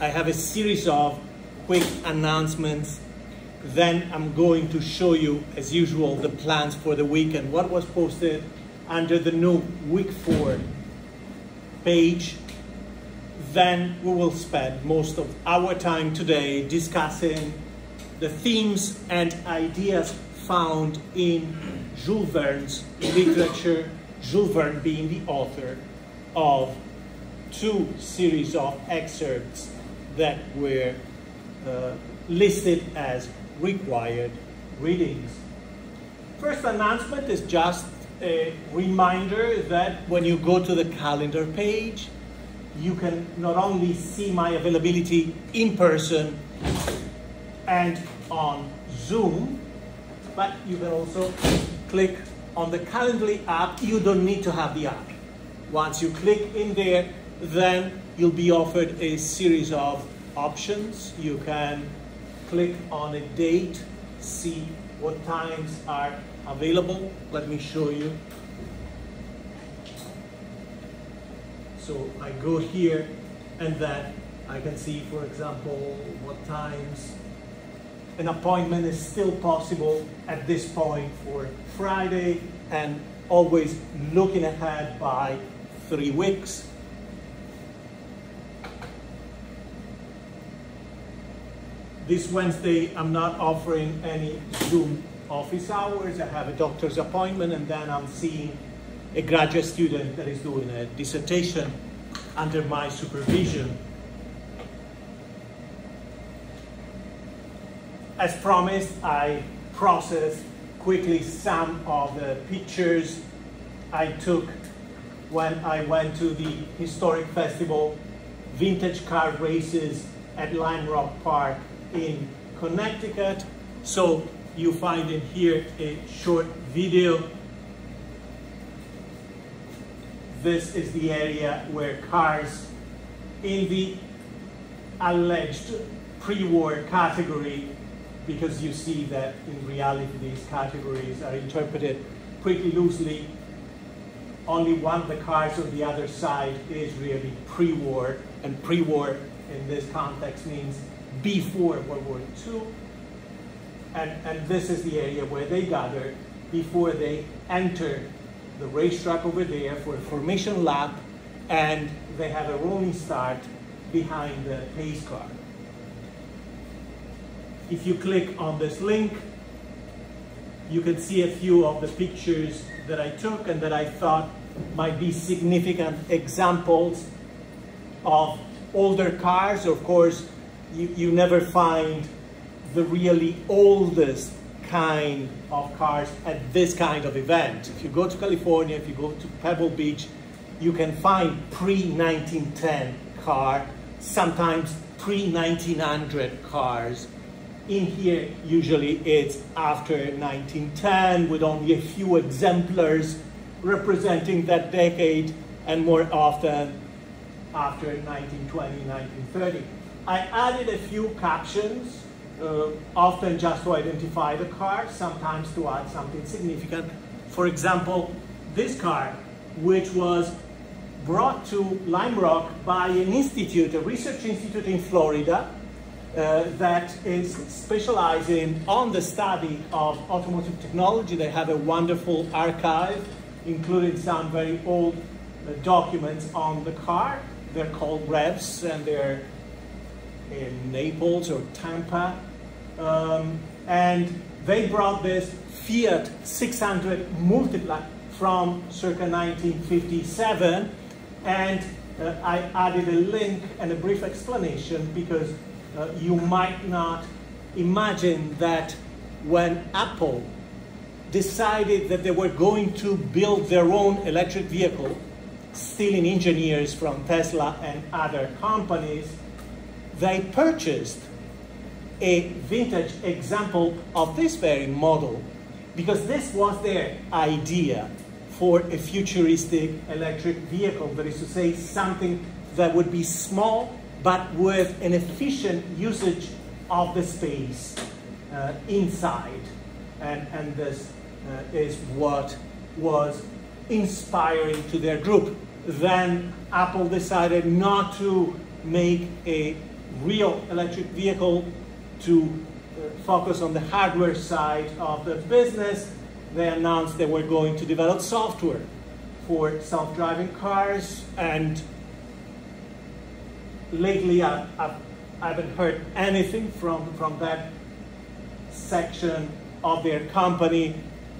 I have a series of quick announcements. Then I'm going to show you, as usual, the plans for the week and what was posted under the new week four page. Then we will spend most of our time today discussing the themes and ideas found in Jules Verne's literature, Jules Verne being the author of two series of excerpts that were uh, listed as required readings. First announcement is just a reminder that when you go to the calendar page, you can not only see my availability in person and on Zoom, but you can also click on the Calendly app. You don't need to have the app. Once you click in there, then you'll be offered a series of options. You can click on a date, see what times are available. Let me show you. So I go here and then I can see, for example, what times an appointment is still possible at this point for Friday and always looking ahead by three weeks. This Wednesday, I'm not offering any Zoom office hours. I have a doctor's appointment and then I'm seeing a graduate student that is doing a dissertation under my supervision As promised, I processed quickly some of the pictures I took when I went to the historic festival vintage car races at Lime Rock Park in Connecticut. So you find in here a short video. This is the area where cars in the alleged pre-war category because you see that in reality these categories are interpreted pretty loosely. Only one of the cars on the other side is really pre-war, and pre-war in this context means before World War II. And, and this is the area where they gather before they enter the racetrack over there for a formation lap, and they have a rolling start behind the pace car if you click on this link, you can see a few of the pictures that I took and that I thought might be significant examples of older cars. Of course, you, you never find the really oldest kind of cars at this kind of event. If you go to California, if you go to Pebble Beach, you can find pre-1910 car, sometimes pre-1900 cars in here, usually it's after 1910 with only a few exemplars representing that decade and more often after 1920, 1930. I added a few captions, uh, often just to identify the car, sometimes to add something significant. For example, this car, which was brought to Lime Rock by an institute, a research institute in Florida, uh, that is specializing on the study of automotive technology. They have a wonderful archive, including some very old uh, documents on the car. They're called REVs, and they're in Naples or Tampa. Um, and they brought this Fiat 600 Multipla from circa 1957. And uh, I added a link and a brief explanation because uh, you might not imagine that when Apple decided that they were going to build their own electric vehicle, stealing engineers from Tesla and other companies, they purchased a vintage example of this very model because this was their idea for a futuristic electric vehicle. That is to say, something that would be small but with an efficient usage of the space uh, inside. And, and this uh, is what was inspiring to their group. Then Apple decided not to make a real electric vehicle to uh, focus on the hardware side of the business, they announced they were going to develop software for self-driving cars and lately I haven't heard anything from, from that section of their company.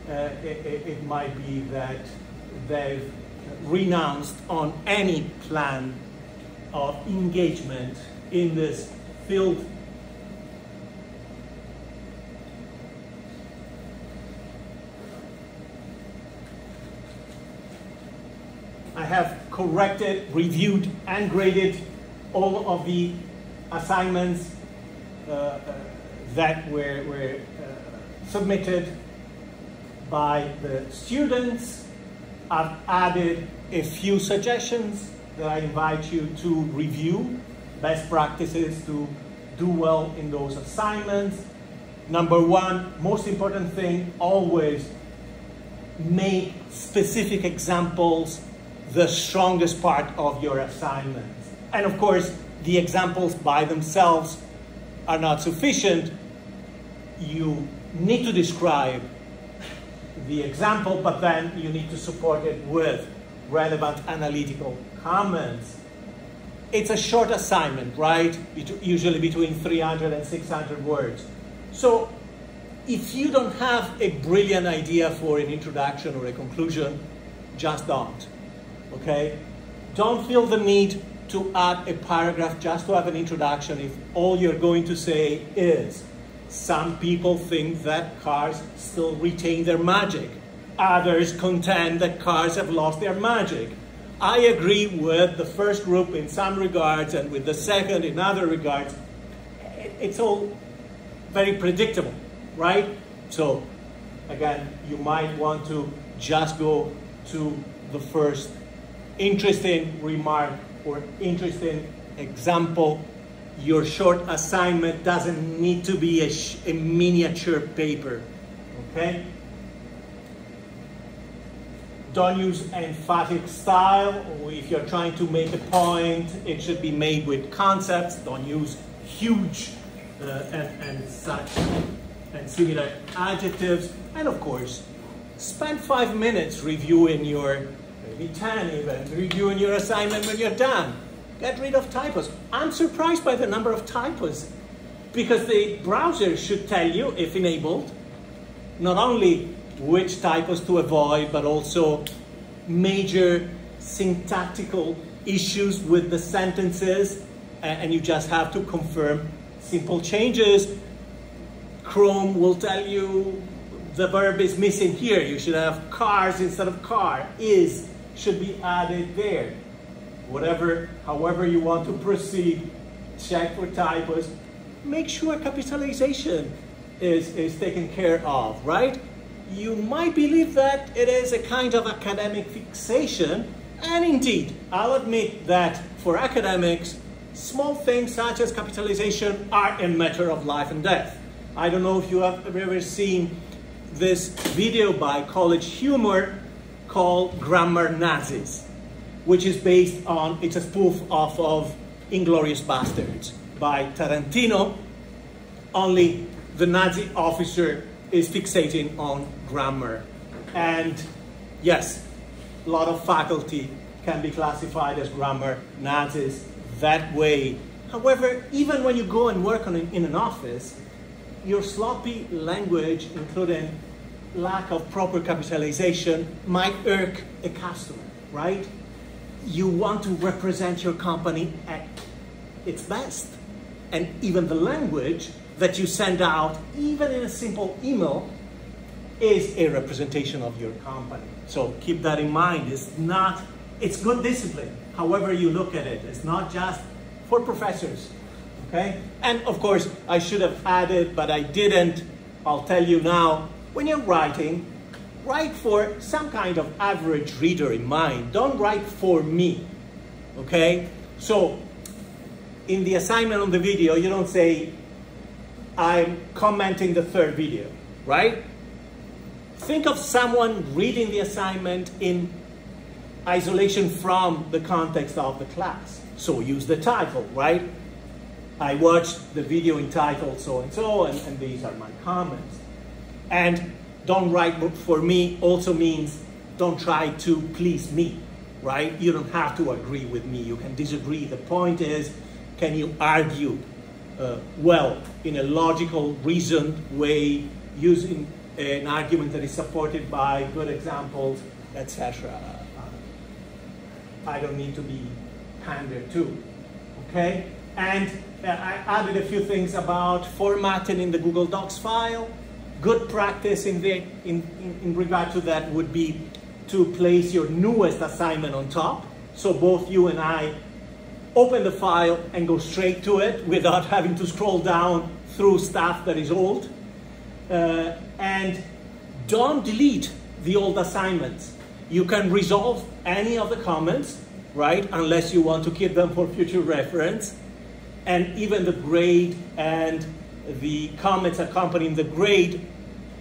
Uh, it, it might be that they've renounced on any plan of engagement in this field. I have corrected, reviewed, and graded all of the assignments uh, uh, that were, were uh, submitted by the students. I've added a few suggestions that I invite you to review, best practices to do well in those assignments. Number one, most important thing, always make specific examples the strongest part of your assignments. And of course, the examples by themselves are not sufficient. You need to describe the example, but then you need to support it with relevant analytical comments. It's a short assignment, right? Usually between 300 and 600 words. So if you don't have a brilliant idea for an introduction or a conclusion, just don't, okay? Don't feel the need to add a paragraph just to have an introduction if all you're going to say is, some people think that cars still retain their magic. Others contend that cars have lost their magic. I agree with the first group in some regards and with the second in other regards. It's all very predictable, right? So, again, you might want to just go to the first interesting remark or interesting example your short assignment doesn't need to be a, a miniature paper, okay? Don't use emphatic style. If you're trying to make a point, it should be made with concepts. Don't use huge uh, and, and such and similar adjectives. And of course, spend five minutes reviewing your, maybe 10 even, reviewing your assignment when you're done. Get rid of typos. I'm surprised by the number of typos because the browser should tell you, if enabled, not only which typos to avoid, but also major syntactical issues with the sentences, and you just have to confirm simple changes. Chrome will tell you the verb is missing here. You should have cars instead of car. Is should be added there whatever, however you want to proceed, check for typos, make sure capitalization is, is taken care of, right? You might believe that it is a kind of academic fixation, and indeed, I'll admit that for academics, small things such as capitalization are a matter of life and death. I don't know if you have ever seen this video by College Humor called Grammar Nazis which is based on, it's a spoof off of Inglourious Basterds by Tarantino, only the Nazi officer is fixating on grammar. And yes, a lot of faculty can be classified as grammar Nazis that way. However, even when you go and work it in an office, your sloppy language, including lack of proper capitalization, might irk a customer, right? you want to represent your company at its best. And even the language that you send out, even in a simple email, is a representation of your company. So keep that in mind. It's not, it's good discipline, however you look at it. It's not just for professors, okay? And of course, I should have added, but I didn't. I'll tell you now, when you're writing, write for some kind of average reader in mind. Don't write for me, okay? So in the assignment on the video, you don't say, I'm commenting the third video, right? Think of someone reading the assignment in isolation from the context of the class. So use the title, right? I watched the video entitled so and so, and these are my comments. And don't write for me also means don't try to please me, right? You don't have to agree with me. You can disagree. The point is, can you argue uh, well in a logical, reasoned way, using an argument that is supported by good examples, etc. I don't need to be pandered to, okay? And uh, I added a few things about formatting in the Google Docs file. Good practice in, the, in, in, in regard to that would be to place your newest assignment on top. So both you and I open the file and go straight to it without having to scroll down through stuff that is old. Uh, and don't delete the old assignments. You can resolve any of the comments, right, unless you want to keep them for future reference. And even the grade and the comments accompanying the grade,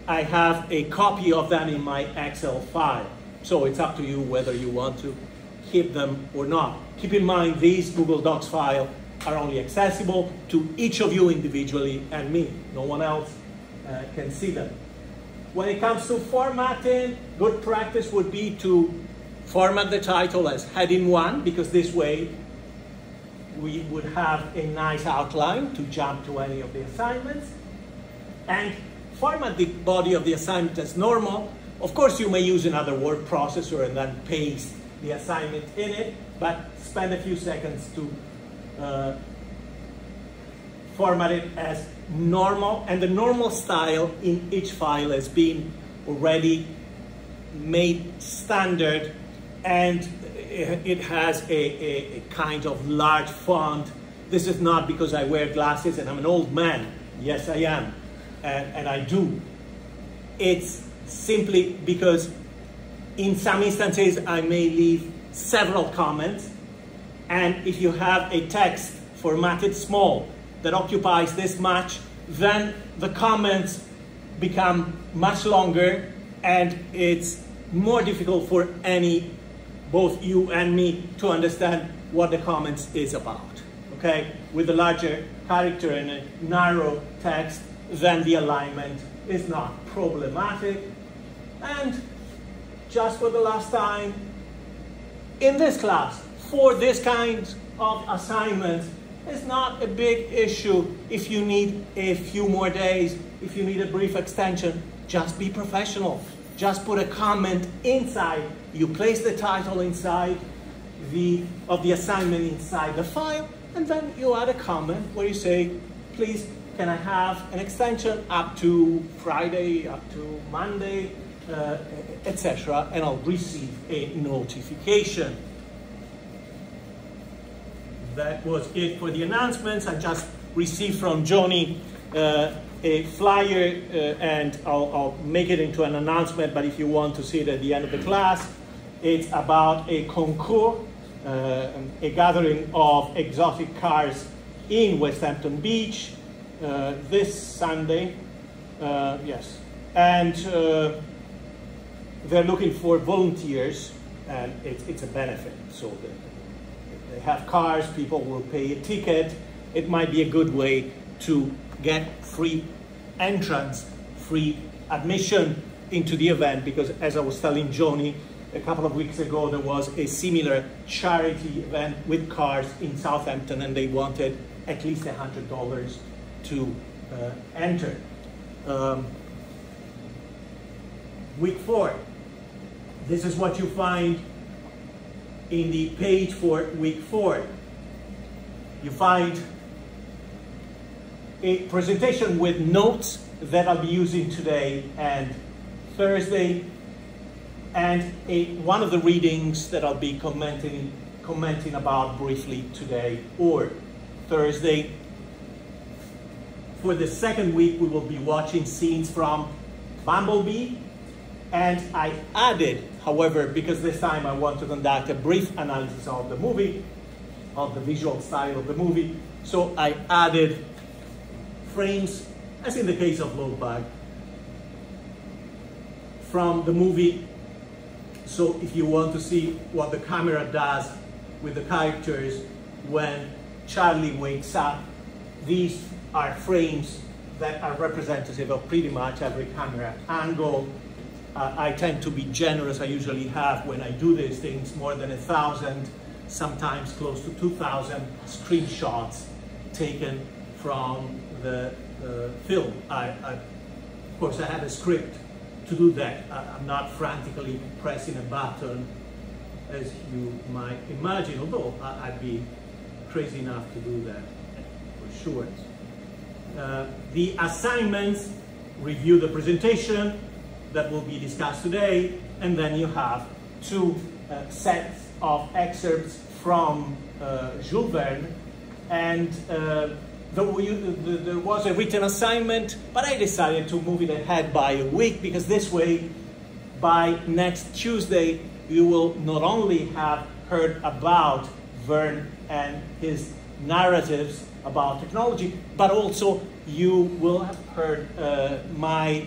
I have a copy of them in my Excel file. So it's up to you whether you want to keep them or not. Keep in mind these Google Docs files are only accessible to each of you individually and me. No one else uh, can see them. When it comes to formatting, good practice would be to format the title as heading one, because this way we would have a nice outline to jump to any of the assignments. And format the body of the assignment as normal. Of course, you may use another word processor and then paste the assignment in it, but spend a few seconds to uh, format it as normal, and the normal style in each file has been already made standard, and it has a, a, a kind of large font. This is not because I wear glasses and I'm an old man. Yes, I am, and, and I do. It's simply because in some instances I may leave several comments, and if you have a text formatted small, that occupies this much, then the comments become much longer and it's more difficult for any, both you and me, to understand what the comments is about. Okay? With a larger character and a narrow text, then the alignment is not problematic. And just for the last time, in this class, for this kind of assignments, it's not a big issue if you need a few more days, if you need a brief extension. Just be professional. Just put a comment inside. You place the title inside the, of the assignment inside the file, and then you add a comment where you say, please, can I have an extension up to Friday, up to Monday, uh, etc., and I'll receive a notification that was it for the announcements. I just received from Johnny uh, a flyer uh, and I'll, I'll, make it into an announcement, but if you want to see it at the end of the class, it's about a concours, uh, a gathering of exotic cars in Westhampton Beach uh, this Sunday, uh, yes. And uh, they're looking for volunteers and it's, it's a benefit. So the, they have cars, people will pay a ticket. It might be a good way to get free entrance, free admission into the event because as I was telling Johnny a couple of weeks ago, there was a similar charity event with cars in Southampton and they wanted at least $100 to uh, enter. Um, week four, this is what you find in the page for week four. You find a presentation with notes that I'll be using today and Thursday, and a, one of the readings that I'll be commenting, commenting about briefly today or Thursday. For the second week, we will be watching scenes from Bumblebee, and I added However, because this time I want to conduct a brief analysis of the movie, of the visual style of the movie, so I added frames, as in the case of Loadbag, from the movie. So if you want to see what the camera does with the characters when Charlie wakes up these are frames that are representative of pretty much every camera angle. Uh, I tend to be generous. I usually have, when I do these things, more than a thousand, sometimes close to 2,000 screenshots taken from the uh, film. I, I, of course, I have a script to do that. I, I'm not frantically pressing a button as you might imagine, although I, would be crazy enough to do that for sure. Uh, the assignments review the presentation that will be discussed today, and then you have two uh, sets of excerpts from uh, Jules Verne, and uh, there was a written assignment, but I decided to move it ahead by a week because this way, by next Tuesday, you will not only have heard about Verne and his narratives about technology, but also you will have heard uh, my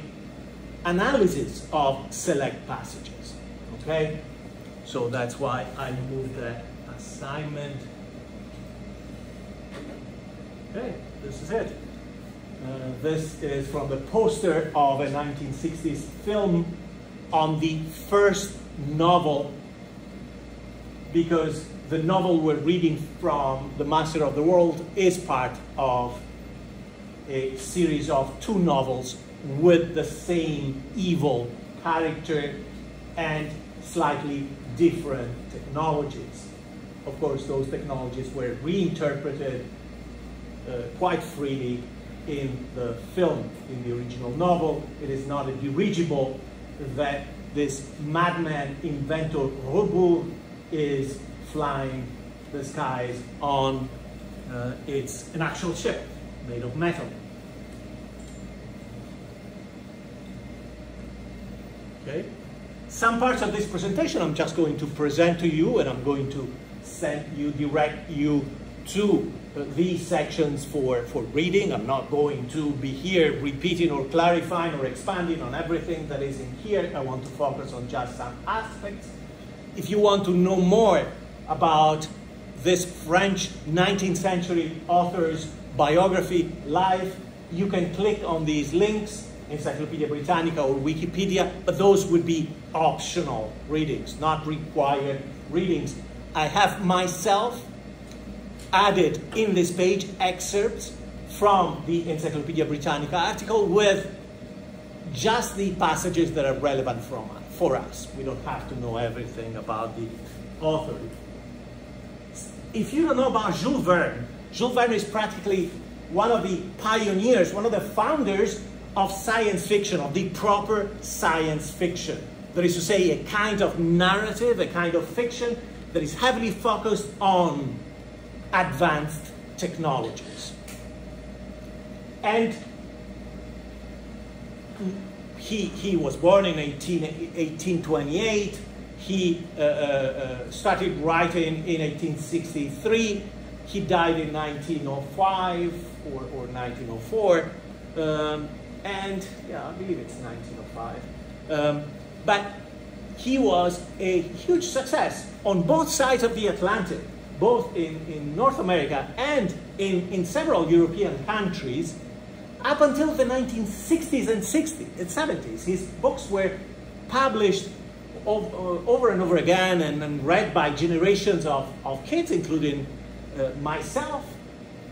analysis of select passages. Okay? So that's why I moved the assignment. Okay, this is it. Uh, this is from the poster of a 1960s film on the first novel because the novel we're reading from, The Master of the World, is part of a series of two novels with the same evil character and slightly different technologies. Of course, those technologies were reinterpreted uh, quite freely in the film, in the original novel. It is not a dirigible that this madman inventor Robur is flying the skies on uh, it's an actual ship made of metal. Okay? Some parts of this presentation I'm just going to present to you and I'm going to send you, direct you to uh, these sections for, for reading. I'm not going to be here repeating or clarifying or expanding on everything that is in here. I want to focus on just some aspects. If you want to know more about this French 19th century author's biography life, you can click on these links, Encyclopedia Britannica or Wikipedia, but those would be optional readings, not required readings. I have myself added in this page excerpts from the Encyclopedia Britannica article with just the passages that are relevant from, for us. We don't have to know everything about the author if you don't know about Jules Verne, Jules Verne is practically one of the pioneers, one of the founders of science fiction, of the proper science fiction. That is to say, a kind of narrative, a kind of fiction that is heavily focused on advanced technologies. And he, he was born in 18, 1828 he uh, uh, uh, started writing in 1863. He died in 1905 or, or 1904. Um, and yeah, I believe it's 1905. Um, but he was a huge success on both sides of the Atlantic, both in, in North America and in, in several European countries, up until the 1960s and 60s and 70s. His books were published uh, over and over again and, and read by generations of, of kids, including uh, myself.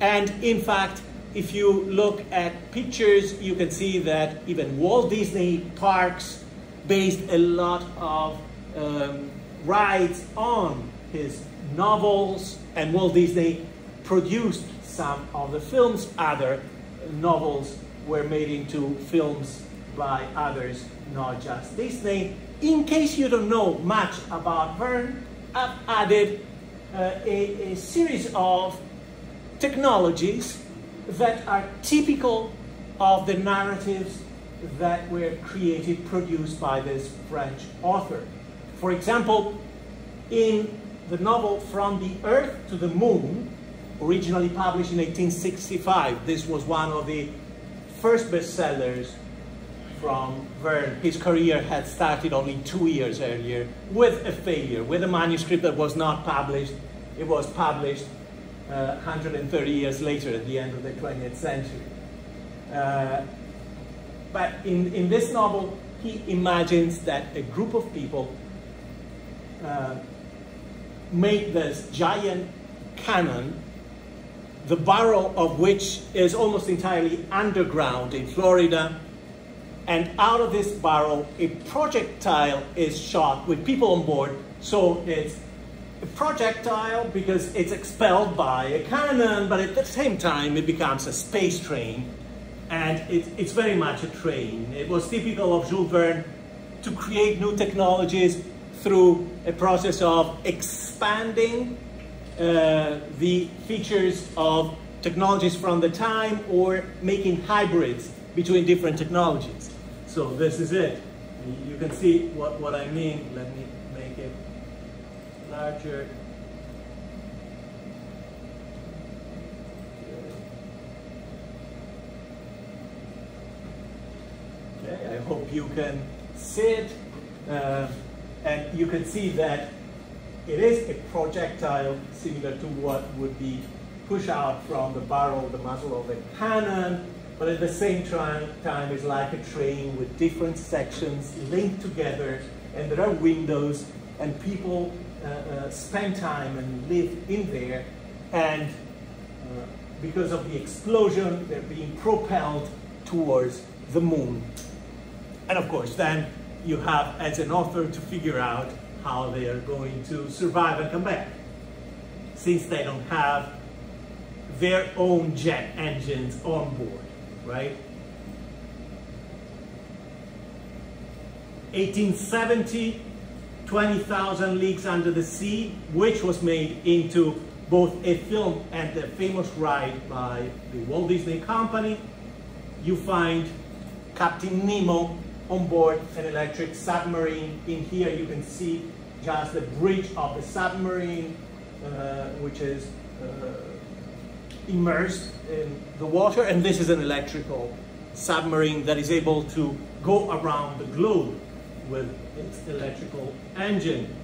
And in fact, if you look at pictures, you can see that even Walt Disney parks based a lot of um, rides on his novels, and Walt Disney produced some of the films. Other novels were made into films by others, not just Disney in case you don't know much about Verne, I've added uh, a, a series of technologies that are typical of the narratives that were created, produced by this French author. For example, in the novel From the Earth to the Moon, originally published in 1865, this was one of the first bestsellers from Verne. His career had started only two years earlier with a failure, with a manuscript that was not published. It was published uh, 130 years later at the end of the 20th century. Uh, but in, in this novel, he imagines that a group of people uh, made this giant cannon, the barrel of which is almost entirely underground in Florida. And out of this barrel, a projectile is shot with people on board. So it's projectile because it's expelled by a cannon, but at the same time, it becomes a space train. And it, it's very much a train. It was typical of Jules Verne to create new technologies through a process of expanding uh, the features of technologies from the time or making hybrids between different technologies. So this is it. You can see what, what I mean. Let me make it larger. Okay, I hope you can see it. Uh, and you can see that it is a projectile similar to what would be pushed out from the barrel, the muzzle of a cannon, but at the same time, it's like a train with different sections linked together, and there are windows, and people spend time and live in there, and uh, because of the explosion, they're being propelled towards the moon. And of course, then you have as an author to figure out how they are going to survive and come back. Since they don't have their own jet engines on board, right? 1870, 20,000 Leagues Under the Sea, which was made into both a film and a famous ride by the Walt Disney Company. You find Captain Nemo on board an electric submarine. In here you can see just the bridge of the submarine, uh, which is uh, immersed in the water. And this is an electrical submarine that is able to go around the globe with its electrical engine.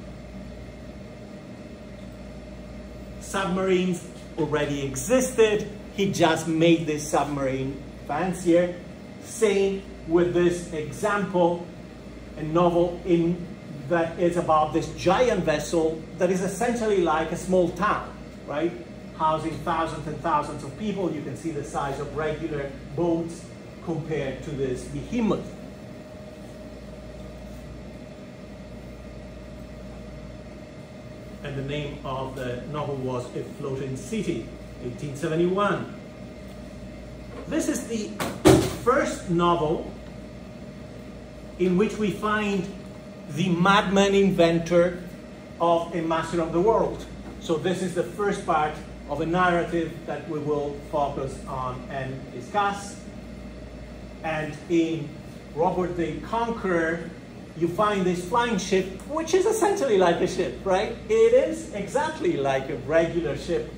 Submarines already existed. He just made this submarine fancier. Same with this example, a novel in that is about this giant vessel that is essentially like a small town, right? Housing thousands and thousands of people. You can see the size of regular boats compared to this behemoth. And the name of the novel was A Floating City, 1871. This is the first novel in which we find the madman inventor of a master of the world. So this is the first part of a narrative that we will focus on and discuss. And in Robur the Conqueror, you find this flying ship, which is essentially like a ship, right? It is exactly like a regular ship,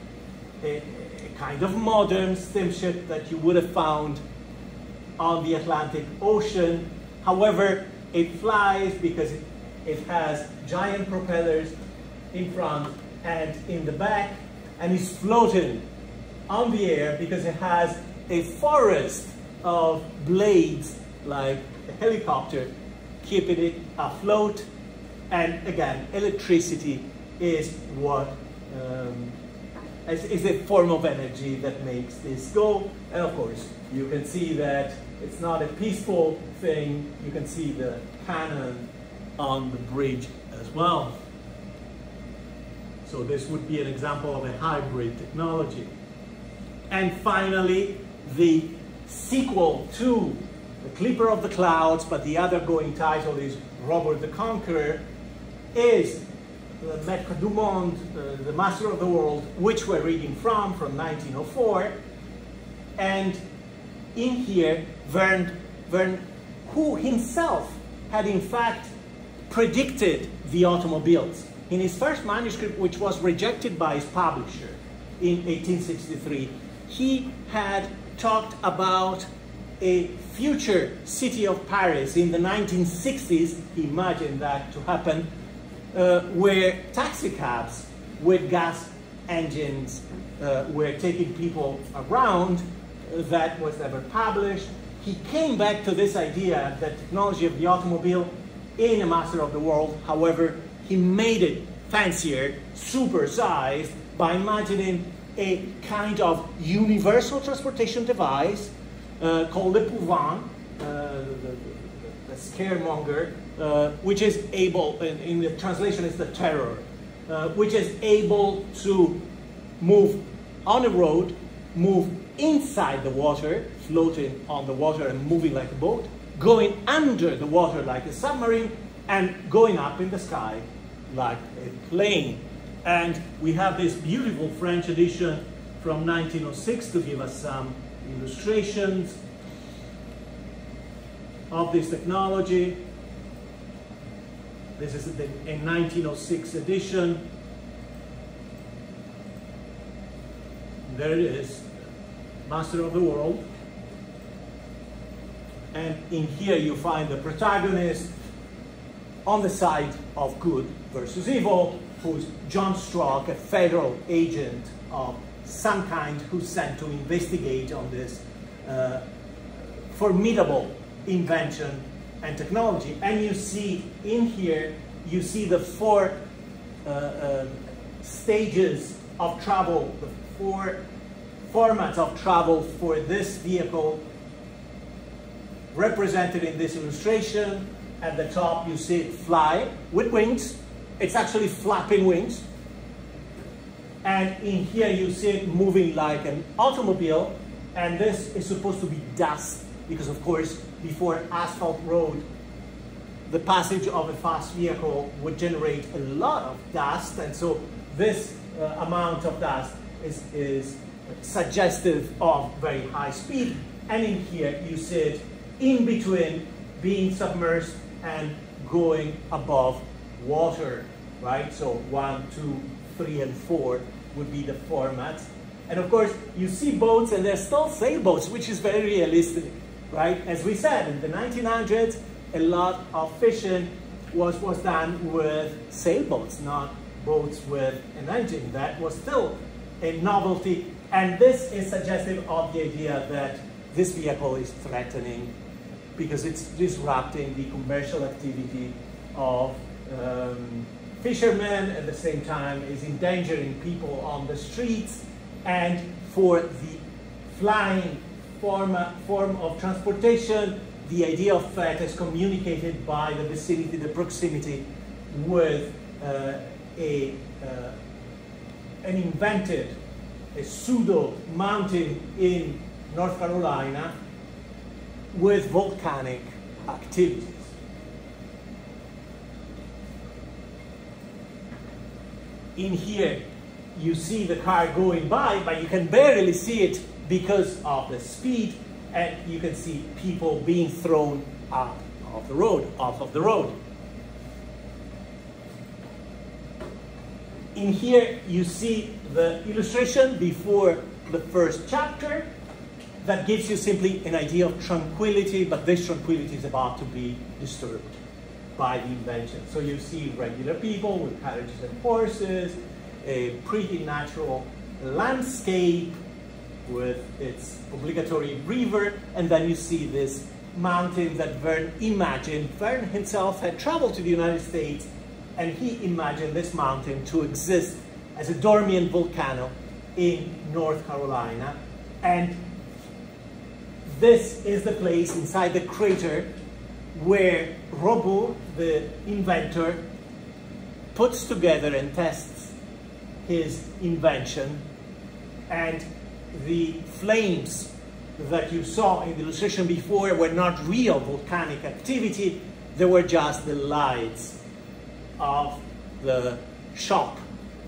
a, a kind of modern steamship that you would have found on the Atlantic Ocean. However, it flies because it, it has giant propellers in front and in the back, and is floating on the air because it has a forest of blades like a helicopter keeping it afloat. And again, electricity is what um, is, is a form of energy that makes this go. And of course, you can see that it's not a peaceful thing. You can see the cannon on the bridge as well. So this would be an example of a hybrid technology. And finally, the sequel to The Clipper of the Clouds, but the other going title is Robur the Conqueror, is the Maître du Monde, uh, the Master of the World, which we're reading from, from 1904. And in here, Verne, Verne, who himself had in fact predicted the automobiles. In his first manuscript, which was rejected by his publisher in 1863, he had talked about a future city of Paris in the 1960s, he imagined that to happen, uh, where taxi cabs with gas engines uh, were taking people around. That was never published. He came back to this idea that technology of the automobile in a Master of the World, however, he made it fancier, supersized, by imagining a kind of universal transportation device uh, called the Épouvante, uh, the, the, the, scaremonger, uh, which is able, in, in, the translation is the terror, uh, which is able to move on a road, move inside the water, floating on the water and moving like a boat, going under the water like a submarine, and going up in the sky like a plane. And we have this beautiful French edition from 1906 to give us some illustrations of this technology. This is a 1906 edition. There it is, Master of the World. And in here you find the protagonist on the side of good versus evil, who's John Strock, a federal agent of some kind who's sent to investigate on this uh, formidable invention and technology. And you see in here, you see the four uh, uh, stages of travel, the four formats of travel for this vehicle represented in this illustration. At the top, you see it fly with wings. It's actually flapping wings. And in here, you see it moving like an automobile. And this is supposed to be dust because, of course, before asphalt road, the passage of a fast vehicle would generate a lot of dust. And so this uh, amount of dust is, is suggestive of very high speed. And in here, you see it in between being submerged and going above water, right? So one, two, three, and four would be the format. And of course, you see boats and they're still sailboats, which is very realistic, right? As we said, in the 1900s, a lot of fishing was, was done with sailboats, not boats with an engine. That was still a novelty. And this is suggestive of the idea that this vehicle is threatening because it's disrupting the commercial activity of um, fishermen at the same time is endangering people on the streets and for the flying form, form of transportation the idea of threat is communicated by the vicinity, the proximity with uh, a, uh, an invented, a pseudo mountain in North Carolina with volcanic activities. In here, you see the car going by, but you can barely see it because of the speed, and you can see people being thrown up the road, off of the road. In here, you see the illustration before the first chapter, that gives you simply an idea of tranquility, but this tranquility is about to be disturbed by the invention. So you see regular people with carriages and horses, a pretty natural landscape with its obligatory river, and then you see this mountain that Verne imagined. Verne himself had traveled to the United States, and he imagined this mountain to exist as a dormant volcano in North Carolina. And this is the place inside the crater where Robur, the inventor, puts together and tests his invention and the flames that you saw in the illustration before were not real volcanic activity, they were just the lights of the shop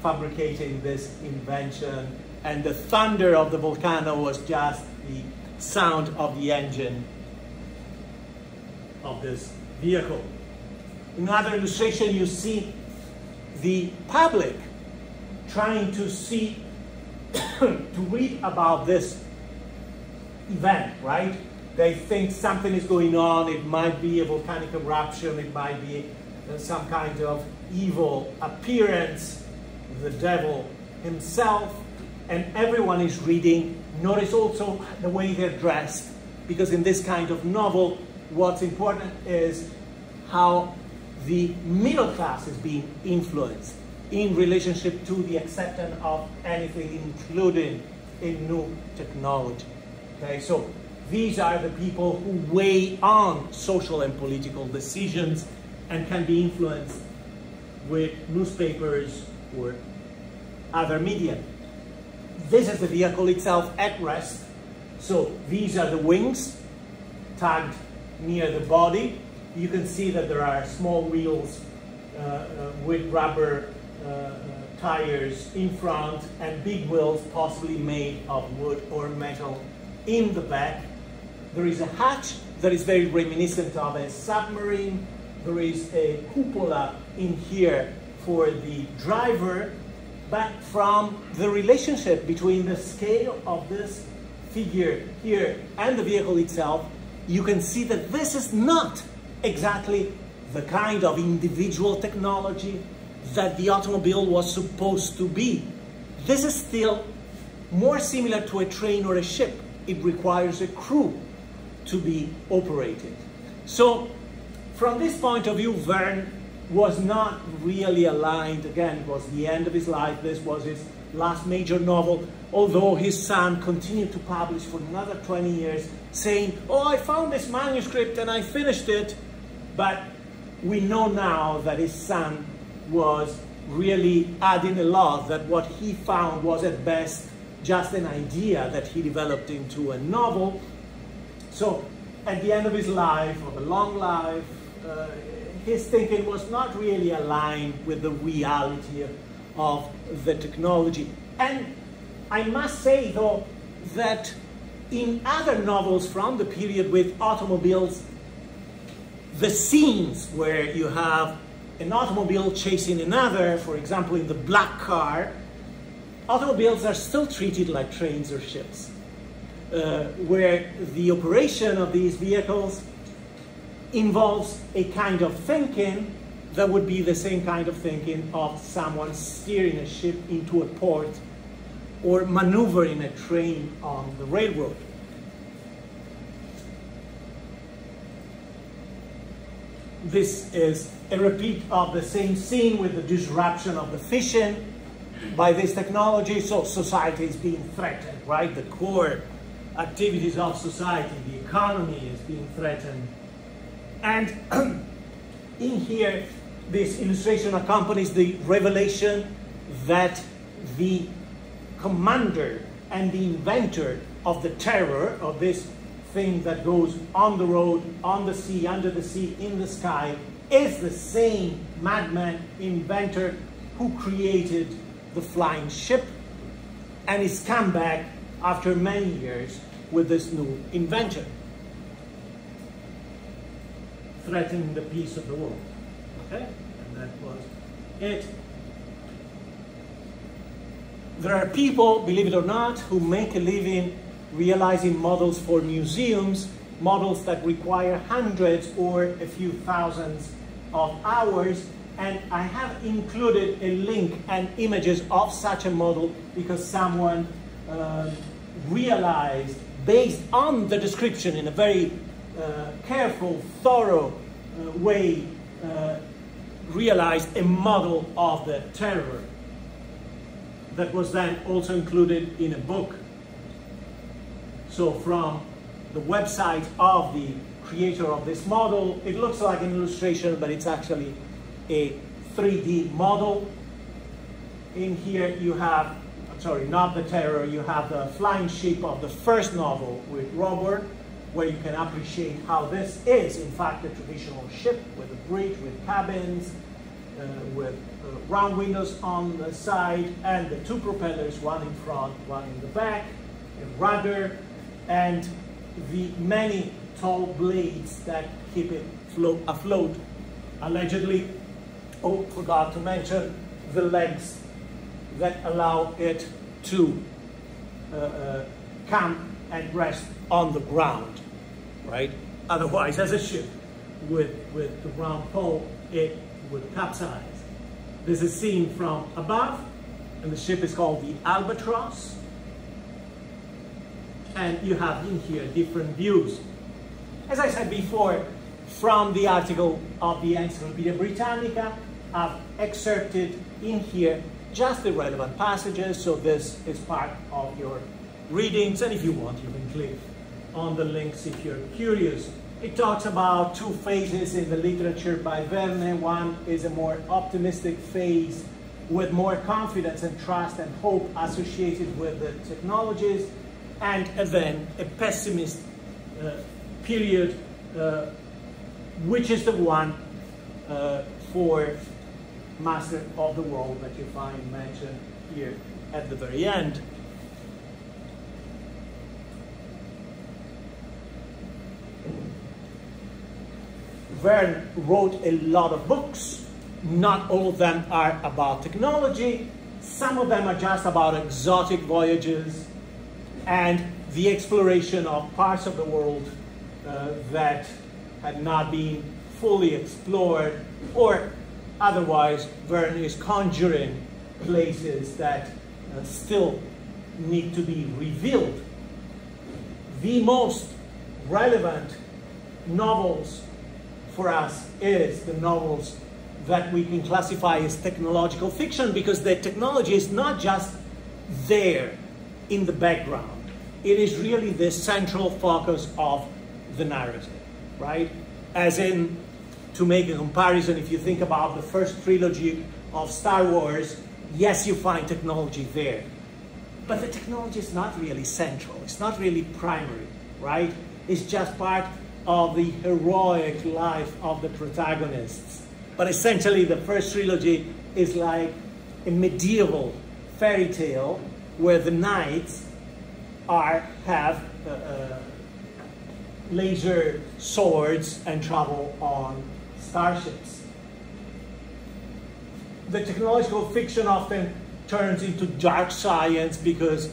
fabricating this invention. And the thunder of the volcano was just the sound of the engine of this vehicle. In another illustration, you see the public trying to see, to read about this event, right? They think something is going on. It might be a volcanic eruption. It might be uh, some kind of evil appearance, the devil himself, and everyone is reading. Notice also the way they're dressed, because in this kind of novel, what's important is how the middle class is being influenced in relationship to the acceptance of anything, including a new technology. Okay, so these are the people who weigh on social and political decisions and can be influenced with newspapers or other media. This is the vehicle itself at rest. So these are the wings tagged near the body. You can see that there are small wheels uh, uh, with rubber uh, tires in front and big wheels possibly made of wood or metal in the back. There is a hatch that is very reminiscent of a submarine. There is a cupola in here for the driver, but from the relationship between the scale of this figure here and the vehicle itself, you can see that this is not exactly the kind of individual technology that the automobile was supposed to be. This is still more similar to a train or a ship. It requires a crew to be operated. So from this point of view, Verne was not really aligned. Again, it was the end of his life. This was his last major novel, although his son continued to publish for another 20 years, saying, oh, I found this manuscript and I finished it. But we know now that his son was really adding a lot, that what he found was at best just an idea that he developed into a novel. So at the end of his life, of a long life, uh, his thinking was not really aligned with the reality of the technology. And I must say, though, that in other novels from the period with automobiles, the scenes where you have an automobile chasing another, for example, in the black car, automobiles are still treated like trains or ships, uh, where the operation of these vehicles involves a kind of thinking that would be the same kind of thinking of someone steering a ship into a port or maneuvering a train on the railroad. This is a repeat of the same scene with the disruption of the fishing by this technology. So society is being threatened, right? The core activities of society, the economy is being threatened. And in here, this illustration accompanies the revelation that the commander and the inventor of the terror of this thing that goes on the road, on the sea, under the sea, in the sky, is the same madman inventor who created the flying ship and he's come back after many years with this new invention, threatening the peace of the world. Okay? And that was it. There are people, believe it or not, who make a living realizing models for museums, models that require hundreds or a few thousands of hours. And I have included a link and images of such a model because someone uh, realized, based on the description in a very uh, careful, thorough uh, way, uh, realized a model of the terror that was then also included in a book so from the website of the creator of this model, it looks like an illustration, but it's actually a 3D model. In here you have, sorry, not the terror, you have the flying ship of the first novel with Robur, where you can appreciate how this is, in fact, a traditional ship with a bridge, with cabins, uh, with round windows on the side, and the two propellers, one in front, one in the back, a rudder, and the many tall blades that keep it float, afloat. Allegedly, oh, forgot to mention the legs that allow it to uh, uh, come and rest on the ground, right? Otherwise, as a ship with, with the round pole, it would capsize. This is seen from above, and the ship is called the Albatross. And you have in here different views. As I said before, from the article of the Encyclopedia Britannica, I've excerpted in here just the relevant passages, so this is part of your readings, and if you want, you can click on the links if you're curious. It talks about two phases in the literature by Verne. One is a more optimistic phase with more confidence and trust and hope associated with the technologies, and then a pessimist uh, period, uh, which is the one uh, for Master of the World that you find mentioned here at the very end. Verne wrote a lot of books. Not all of them are about technology. Some of them are just about exotic voyages and the exploration of parts of the world uh, that had not been fully explored or otherwise Verne is conjuring places that uh, still need to be revealed. The most relevant novels for us is the novels that we can classify as technological fiction because the technology is not just there in the background. It is really the central focus of the narrative, right? As in, to make a comparison, if you think about the first trilogy of Star Wars, yes, you find technology there. But the technology is not really central. It's not really primary, right? It's just part of the heroic life of the protagonists. But essentially, the first trilogy is like a medieval fairy tale where the knights are have uh, uh, laser swords and travel on starships. The technological fiction often turns into dark science because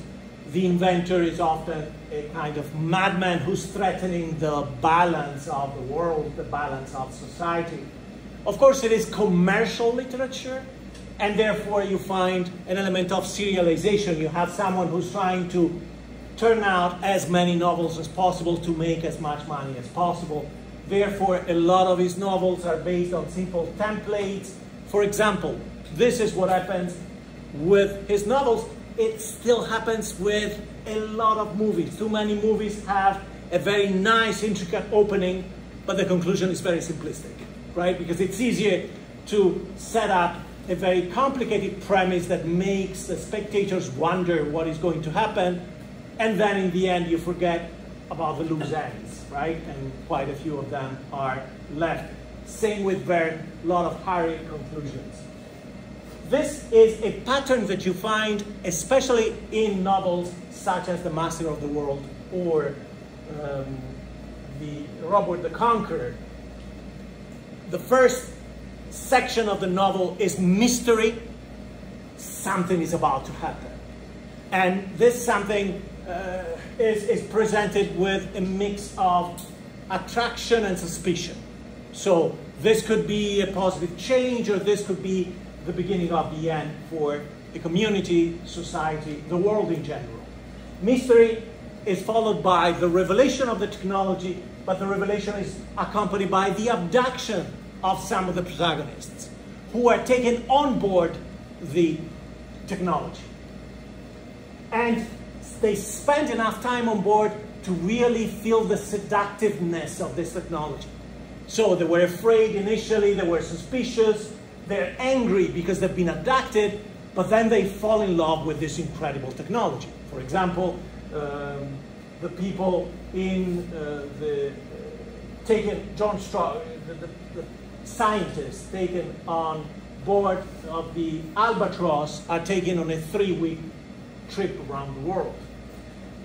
the inventor is often a kind of madman who's threatening the balance of the world, the balance of society. Of course, it is commercial literature, and therefore you find an element of serialization. You have someone who's trying to turn out as many novels as possible to make as much money as possible. Therefore, a lot of his novels are based on simple templates. For example, this is what happens with his novels it still happens with a lot of movies. Too many movies have a very nice, intricate opening, but the conclusion is very simplistic, right? Because it's easier to set up a very complicated premise that makes the spectators wonder what is going to happen, and then in the end you forget about the loose ends, right? And quite a few of them are left. Same with Verne, a lot of hurried conclusions. This is a pattern that you find especially in novels such as The Master of the World or um, the Robur the Conqueror. The first section of the novel is mystery. Something is about to happen. And this something uh, is, is presented with a mix of attraction and suspicion. So this could be a positive change or this could be the beginning of the end for the community, society, the world in general. Mystery is followed by the revelation of the technology, but the revelation is accompanied by the abduction of some of the protagonists who are taken on board the technology. And they spend enough time on board to really feel the seductiveness of this technology. So they were afraid initially, they were suspicious, they're angry because they've been abducted, but then they fall in love with this incredible technology. For example, um, the people in uh, the uh, taken John Strock, the, the, the scientists taken on board of the Albatross are taken on a three-week trip around the world.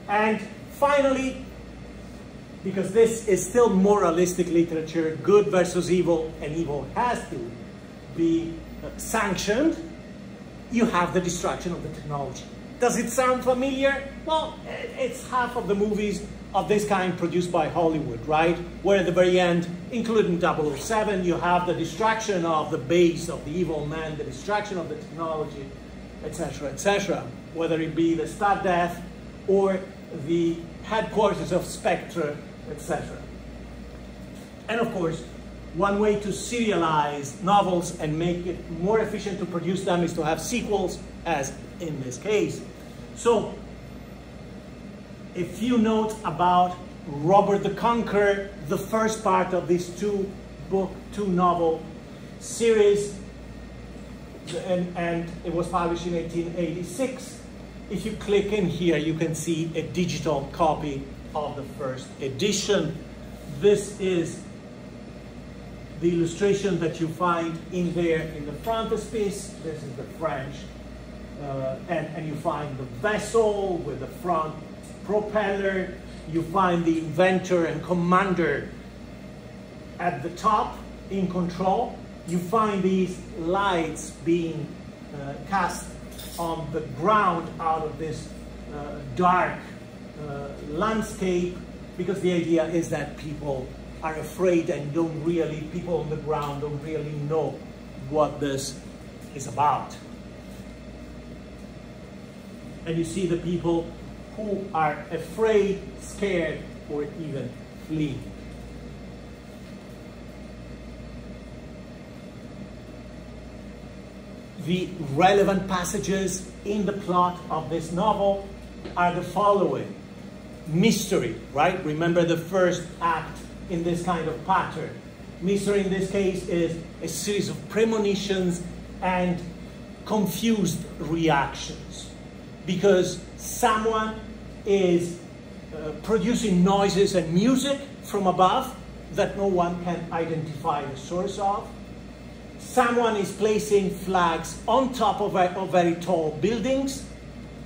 And finally, because this is still moralistic literature, good versus evil, and evil has to be uh, sanctioned, you have the destruction of the technology. Does it sound familiar? Well, it's half of the movies of this kind produced by Hollywood, right? Where at the very end, including 007, you have the destruction of the base of the evil man, the destruction of the technology. etc., etc., whether it be the Stadtdef or the headquarters of Spectre, etc. And of course, one way to serialize novels and make it more efficient to produce them is to have sequels, as in this case. So, a few notes about Robur the Conqueror, the first part of this two book, two novel series, and, and it was published in 1886. If you click in here, you can see a digital copy of the first edition. This is the illustration that you find in there in the frontispiece. This is the French. Uh, and, and you find the vessel with the front propeller. You find the inventor and commander at the top in control. You find these lights being uh, cast on the ground out of this uh, dark uh, landscape because the idea is that people are afraid and don't really, people on the ground don't really know what this is about. And you see the people who are afraid, scared, or even fleeing. The relevant passages in the plot of this novel are the following. Mystery, right? Remember the first act in this kind of pattern. Mystery in this case is a series of premonitions and confused reactions because someone is uh, producing noises and music from above that no one can identify the source of. Someone is placing flags on top of, a, of very tall buildings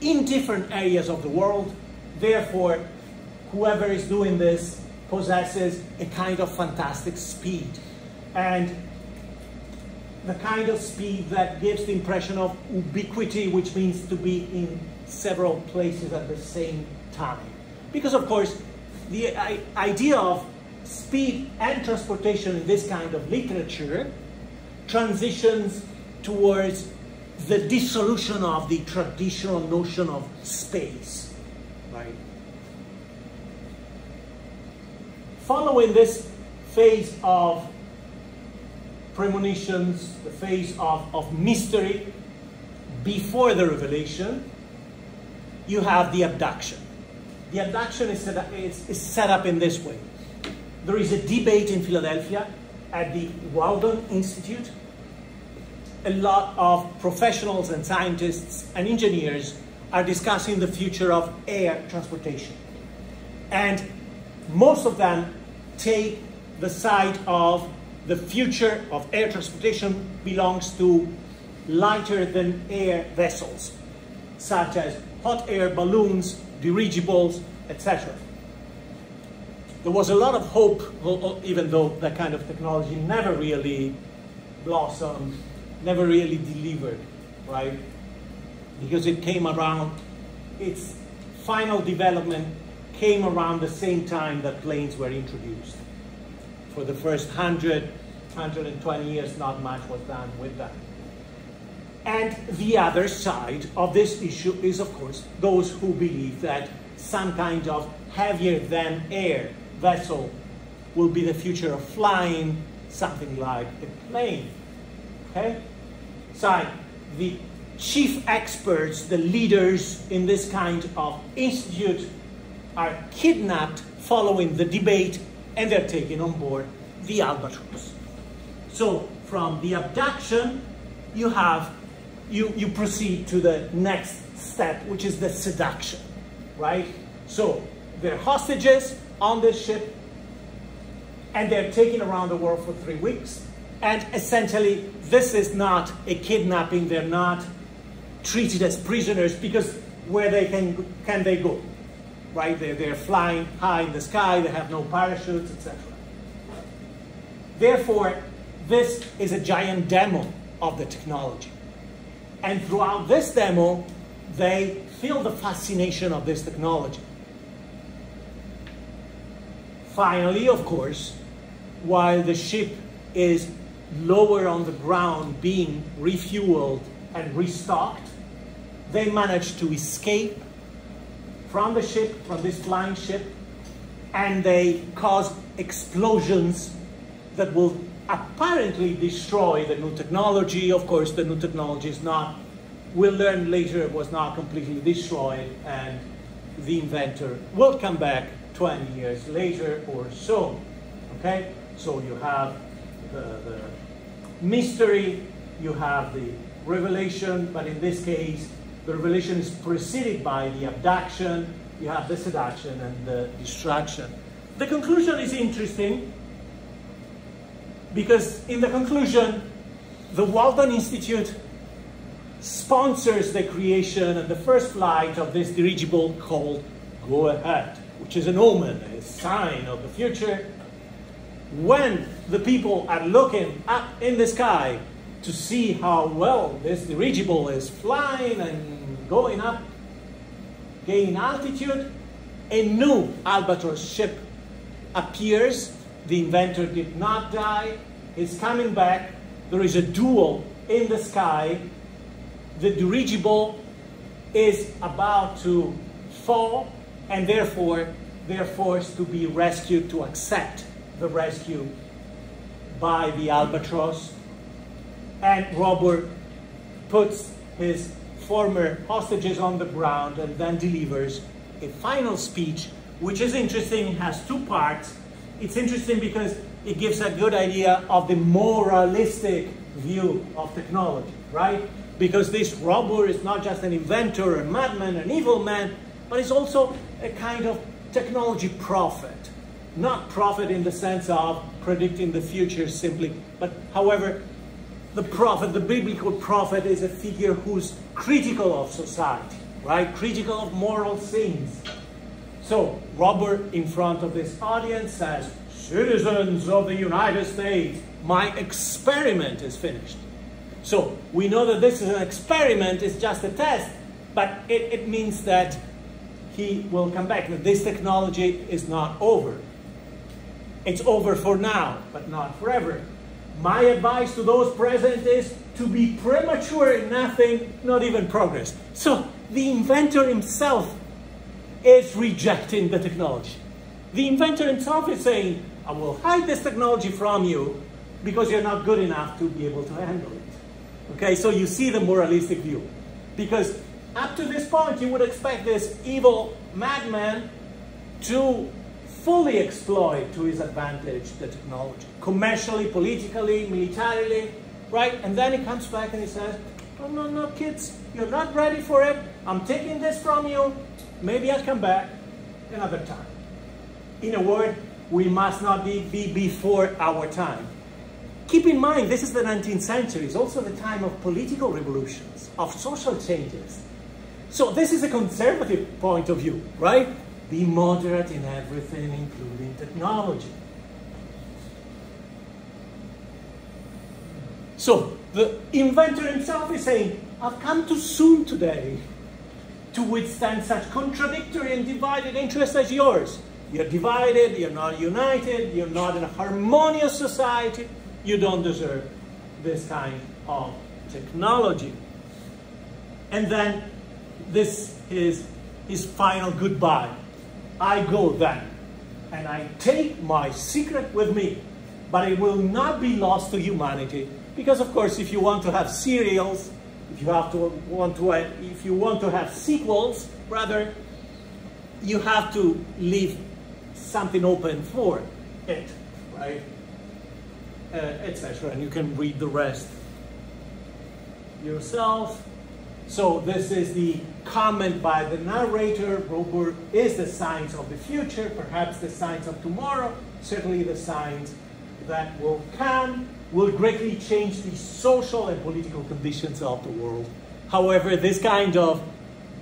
in different areas of the world. Therefore, whoever is doing this possesses a kind of fantastic speed. And the kind of speed that gives the impression of ubiquity, which means to be in several places at the same time. Because, of course, the idea of speed and transportation in this kind of literature transitions towards the dissolution of the traditional notion of space, right? Following this phase of premonitions, the phase of, of mystery, before the revelation, you have the abduction. The abduction is set, up, is, is set up in this way. There is a debate in Philadelphia at the Weldon Institute. A lot of professionals and scientists and engineers are discussing the future of air transportation. And most of them take the side of the future of air transportation belongs to lighter than air vessels, such as hot air balloons, dirigibles, etc. There was a lot of hope, even though that kind of technology never really blossomed, never really delivered, right? Because it came around, its final development came around the same time that planes were introduced. For the first 100, 120 years, not much was done with them. And the other side of this issue is, of course, those who believe that some kind of heavier than air vessel will be the future of flying, something like a plane. Okay? So the chief experts, the leaders in this kind of institute are kidnapped following the debate and they're taken on board the albatross. So from the abduction, you have, you, you proceed to the next step, which is the seduction, right? So they're hostages on this ship and they're taken around the world for three weeks. And essentially, this is not a kidnapping. They're not treated as prisoners because where they can, can they go? Right? They're, they're flying high in the sky, they have no parachutes, etc. Therefore, this is a giant demo of the technology. And throughout this demo, they feel the fascination of this technology. Finally, of course, while the ship is lower on the ground being refueled and restocked, they manage to escape from the ship, from this flying ship, and they cause explosions that will apparently destroy the new technology. Of course, the new technology is not, we'll learn later, it was not completely destroyed, and the inventor will come back 20 years later or so. Okay? So you have the, the mystery, you have the revelation, but in this case, the revelation is preceded by the abduction, you have the seduction and the distraction. The conclusion is interesting because in the conclusion, the Weldon Institute sponsors the creation and the first flight of this dirigible called Go Ahead, which is an omen, a sign of the future. When the people are looking up in the sky to see how well this dirigible is flying and going up, gaining altitude, a new albatross ship appears. The inventor did not die. He's coming back. There is a duel in the sky. The dirigible is about to fall, and therefore they're forced to be rescued to accept the rescue by the albatross. And Robur puts his former hostages on the ground and then delivers a final speech, which is interesting, has two parts. It's interesting because it gives a good idea of the moralistic view of technology, right? Because this Robur is not just an inventor, a madman, an evil man, but he's also a kind of technology prophet. Not prophet in the sense of predicting the future simply, but however, the prophet, the biblical prophet, is a figure who's critical of society, right? Critical of moral things. So Robur, in front of this audience, says, Citizens of the United States, my experiment is finished. So we know that this is an experiment, it's just a test, but it, it means that he will come back. That this technology is not over. It's over for now, but not forever. My advice to those present is to be premature in nothing, not even progress. So the inventor himself is rejecting the technology. The inventor himself is saying, I will hide this technology from you because you're not good enough to be able to handle it. Okay, so you see the moralistic view. Because up to this point, you would expect this evil madman to fully exploit to his advantage the technology, commercially, politically, militarily, right? And then he comes back and he says, no, no, no, kids, you're not ready for it. I'm taking this from you. Maybe I'll come back another time. In a word, we must not be, be before our time. Keep in mind, this is the 19th century. It's also the time of political revolutions, of social changes. So this is a conservative point of view, right? Be moderate in everything, including technology. So the inventor himself is saying, I've come too soon today to withstand such contradictory and divided interests as yours. You're divided, you're not united, you're not in a harmonious society, you don't deserve this kind of technology. And then this is his final goodbye. I go then, and I take my secret with me, but it will not be lost to humanity. Because of course, if you want to have serials, if you have to want to, if you want to have sequels, rather, you have to leave something open for it, right? Uh, Etc. And you can read the rest yourself. So this is the comment by the narrator. Robur is the signs of the future, perhaps the signs of tomorrow, certainly the signs that will come, will greatly change the social and political conditions of the world. However, this kind of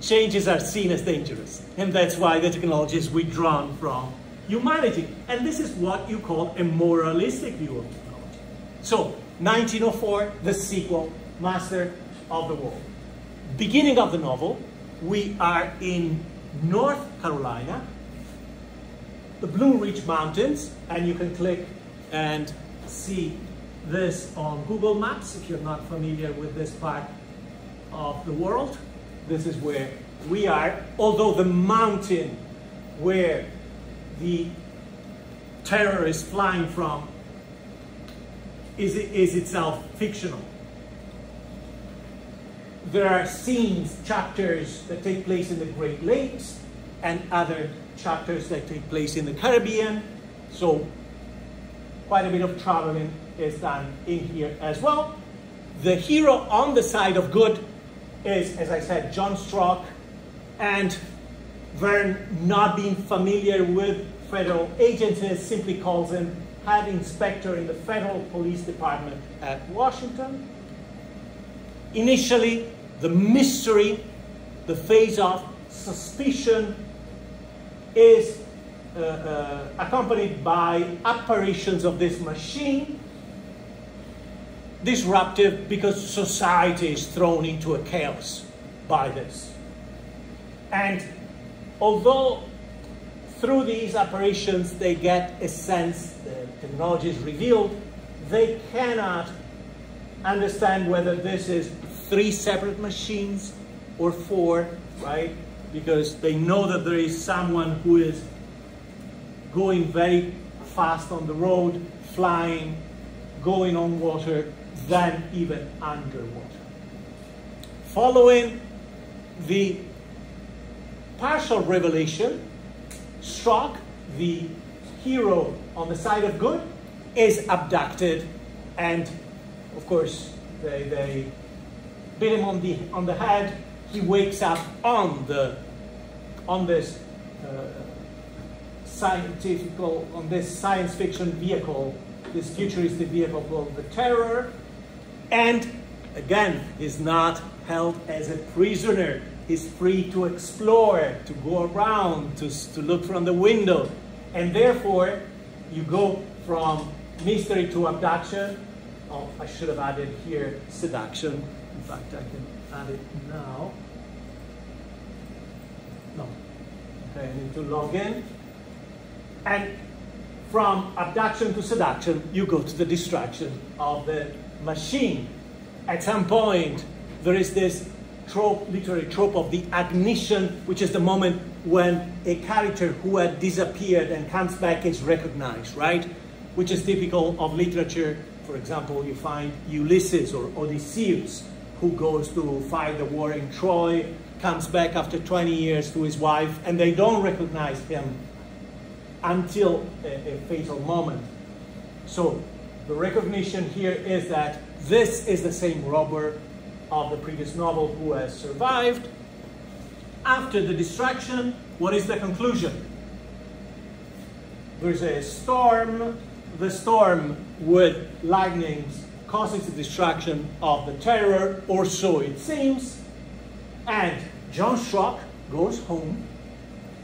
changes are seen as dangerous, and that's why the technology is withdrawn from humanity. And this is what you call a moralistic view of technology. So, 1904, the sequel, Master of the World beginning of the novel, we are in North Carolina, the Blue Ridge Mountains, and you can click and see this on Google Maps if you're not familiar with this part of the world. this is where we are, although the mountain where the terror is flying from is, is itself fictional. There are scenes, chapters that take place in the Great Lakes and other chapters that take place in the Caribbean. So quite a bit of traveling is done in here as well. The hero on the side of good is, as I said, John Strock, and Verne, not being familiar with federal agencies, simply calls him head inspector in the federal police department at Washington. Initially, the mystery, the phase of suspicion is uh, uh, accompanied by apparitions of this machine, disruptive because society is thrown into a chaos by this. And although through these apparitions they get a sense, the technology is revealed, they cannot understand whether this is three separate machines or four, right? Because they know that there is someone who is going very fast on the road, flying, going on water, than even underwater. Following the partial revelation, Strock, the hero on the side of good, is abducted, and of course, they, they beat him on the, on the head. He wakes up on, the, on this uh, scientific, on this science fiction vehicle, this futuristic vehicle called the Terror, and again, he's not held as a prisoner. He's free to explore, to go around, to, to look from the window. And therefore, you go from mystery to abduction. Oh, I should have added here seduction. In fact, I can add it now. No. Okay, I need to log in. And from abduction to seduction, you go to the distraction of the machine. At some point, there is this trope, literary trope of the ignition, which is the moment when a character who had disappeared and comes back is recognized, right? Which is typical of literature. For example, you find Ulysses or Odysseus, who goes to fight the war in Troy, comes back after 20 years to his wife, and they don't recognize him until a, a fatal moment. So the recognition here is that this is the same Robur of the previous novel who has survived. After the distraction, what is the conclusion? There's a storm. The storm with lightnings causes the destruction of the terror, or so it seems. And John Strock goes home,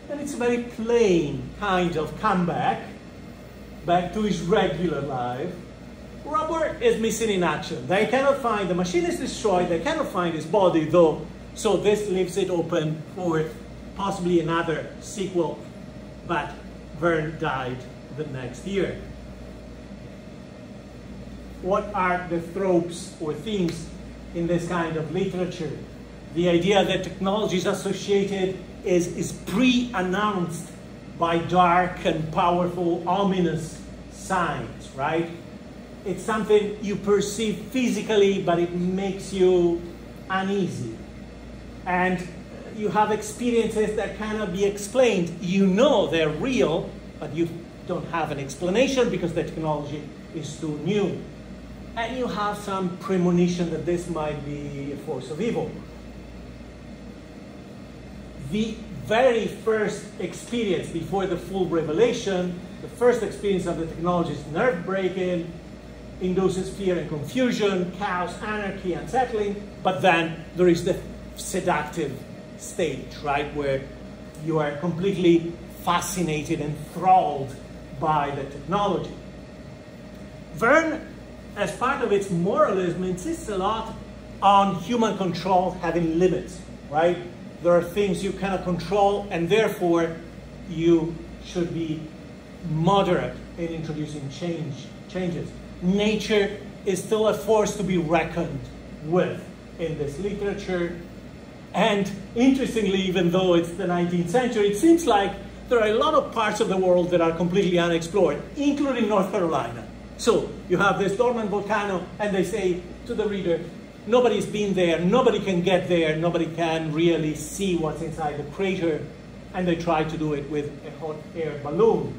and it's a very plain kind of comeback back to his regular life. Robur is missing in action. They cannot find, the machine is destroyed, they cannot find his body though, so this leaves it open for possibly another sequel, but Verne died the next year. What are the tropes or themes in this kind of literature? The idea that technology is associated is, is pre-announced by dark and powerful, ominous signs, right? It's something you perceive physically, but it makes you uneasy. And you have experiences that cannot be explained. You know they're real, but you don't have an explanation because the technology is too new. And you have some premonition that this might be a force of evil. The very first experience before the full revelation, the first experience of the technology is nerve breaking, induces fear and confusion, chaos, anarchy, unsettling, but then there is the seductive stage, right, where you are completely fascinated, and enthralled by the technology. Verne, as part of its moralism, insists a lot on human control having limits, right? There are things you cannot control, and therefore you should be moderate in introducing change, changes nature is still a force to be reckoned with in this literature. And interestingly, even though it's the 19th century, it seems like there are a lot of parts of the world that are completely unexplored, including North Carolina. So you have this dormant volcano, and they say to the reader, nobody's been there, nobody can get there, nobody can really see what's inside the crater, and they try to do it with a hot air balloon.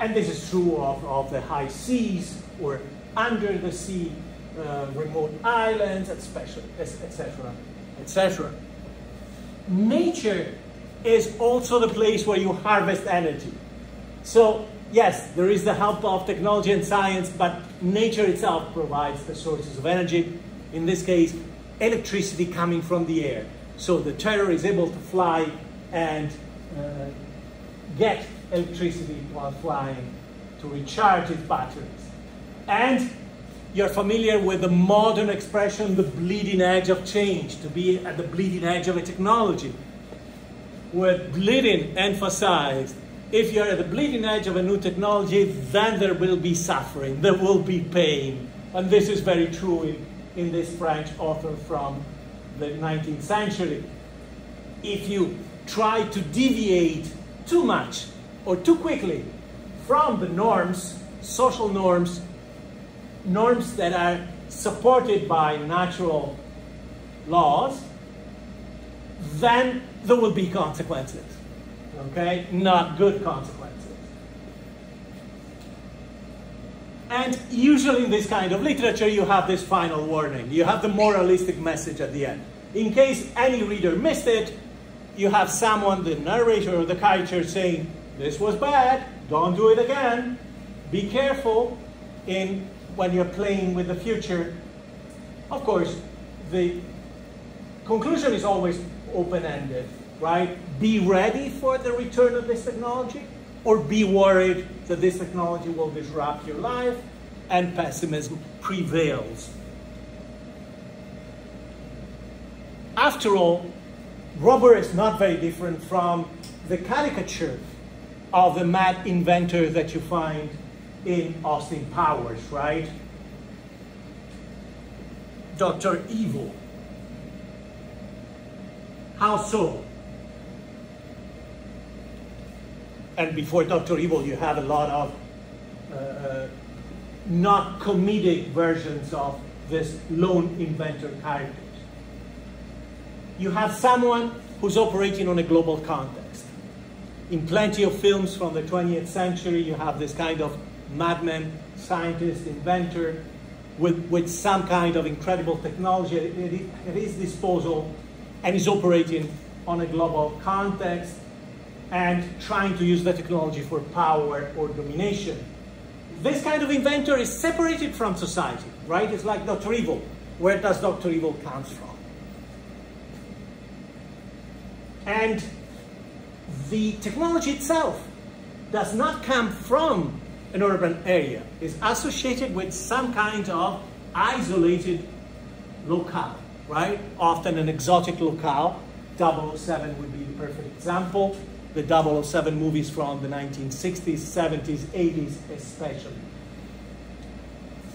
And this is true of, of the high seas or under the sea, uh, remote islands, etc., etc., etc. Nature is also the place where you harvest energy. So yes, there is the help of technology and science, but nature itself provides the sources of energy. In this case, electricity coming from the air. So the terror is able to fly and uh, get electricity while flying to recharge its batteries. And you're familiar with the modern expression, the bleeding edge of change, to be at the bleeding edge of a technology. With bleeding emphasized, if you're at the bleeding edge of a new technology, then there will be suffering, there will be pain. And this is very true in, in this French author from the 19th century. If you try to deviate too much or too quickly from the norms, social norms, norms that are supported by natural laws, then there will be consequences. Okay? Not good consequences. And usually in this kind of literature, you have this final warning. You have the moralistic message at the end. In case any reader missed it, you have someone, the narrator or the character, saying, This was bad, don't do it again. Be careful in when you're playing with the future. Of course, the conclusion is always open-ended, right? Be ready for the return of this technology or be worried that this technology will disrupt your life and pessimism prevails. After all, Robur is not very different from the caricature of the mad inventor that you find in Austin Powers, right? Dr. Evil. How so? And before Dr. Evil, you have a lot of uh, uh, not comedic versions of this lone inventor characters. You have someone who's operating on a global context. In plenty of films from the 20th century, you have this kind of madman, scientist, inventor, with, with some kind of incredible technology at, his disposal, and is operating on a global context and trying to use the technology for power or domination. This kind of inventor is separated from society, right? It's like Dr. Evil. Where does Dr. Evil come from? And the technology itself does not come from an urban area. It's associated with some kind of isolated locale, right? Often an exotic locale. 007 would be the perfect example. The 007 movies from the 1960s, 70s, 80s especially.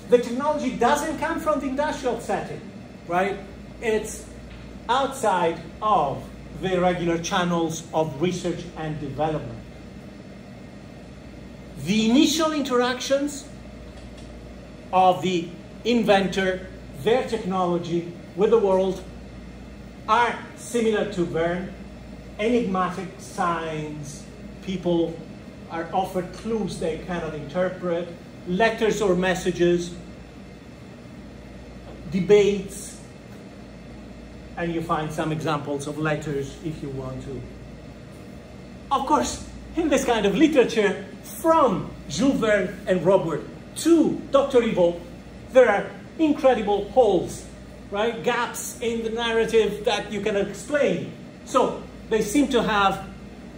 The technology doesn't come from the industrial setting, right? It's outside of the regular channels of research and development. The initial interactions of the inventor, their technology with the world are similar to Verne. Enigmatic signs, people are offered clues they cannot interpret, letters or messages, debates, and you find some examples of letters if you want to. Of course, in this kind of literature, from Jules Verne and Robur to Dr. Evil, there are incredible holes, right? Gaps in the narrative that you can explain. So they seem to have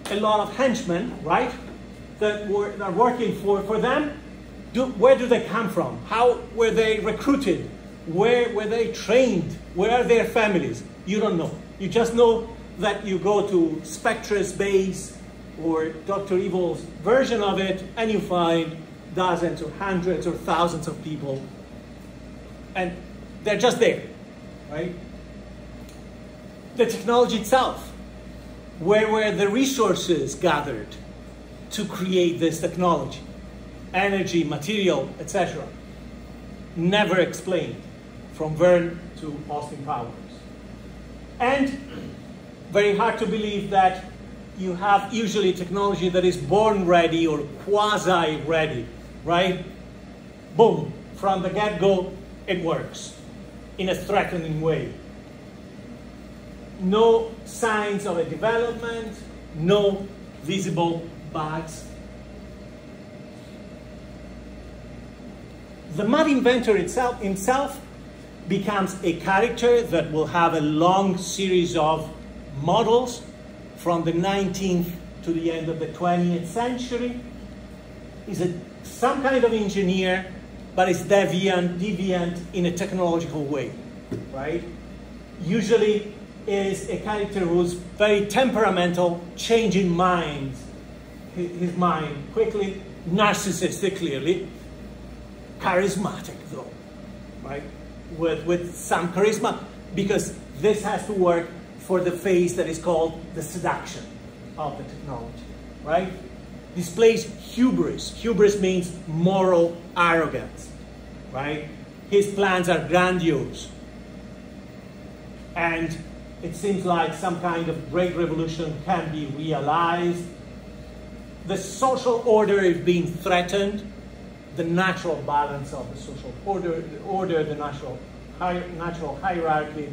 a lot of henchmen, right? That, were, that are working for, for them. Do, where do they come from? How were they recruited? Where were they trained? Where are their families? You don't know. You just know that you go to Spectre's base or Dr. Evil's version of it and you find dozens or hundreds or thousands of people and they're just there, right? the technology itself. Where were the resources gathered to create this technology? Energy, material, etc. Never explained from Verne to Austin Powers. And very hard to believe that you have usually technology that is born ready or quasi ready, right? Boom, from the get go, it works in a threatening way. No signs of a development, no visible bugs. The mad inventor itself, himself becomes a character that will have a long series of models from the 19th to the end of the 20th century. He's a, some kind of engineer, but is deviant, deviant in a technological way, right? Usually is a character who's very temperamental, changing minds, his mind quickly, narcissistic clearly, charismatic though, right? With, with some charisma, because this has to work for the phase that is called the seduction of the technology, right? Displays hubris. Hubris means moral arrogance, right? His plans are grandiose. And it seems like some kind of great revolution can be realized. The social order is being threatened. The natural balance of the social order, the order the natural, natural hierarchy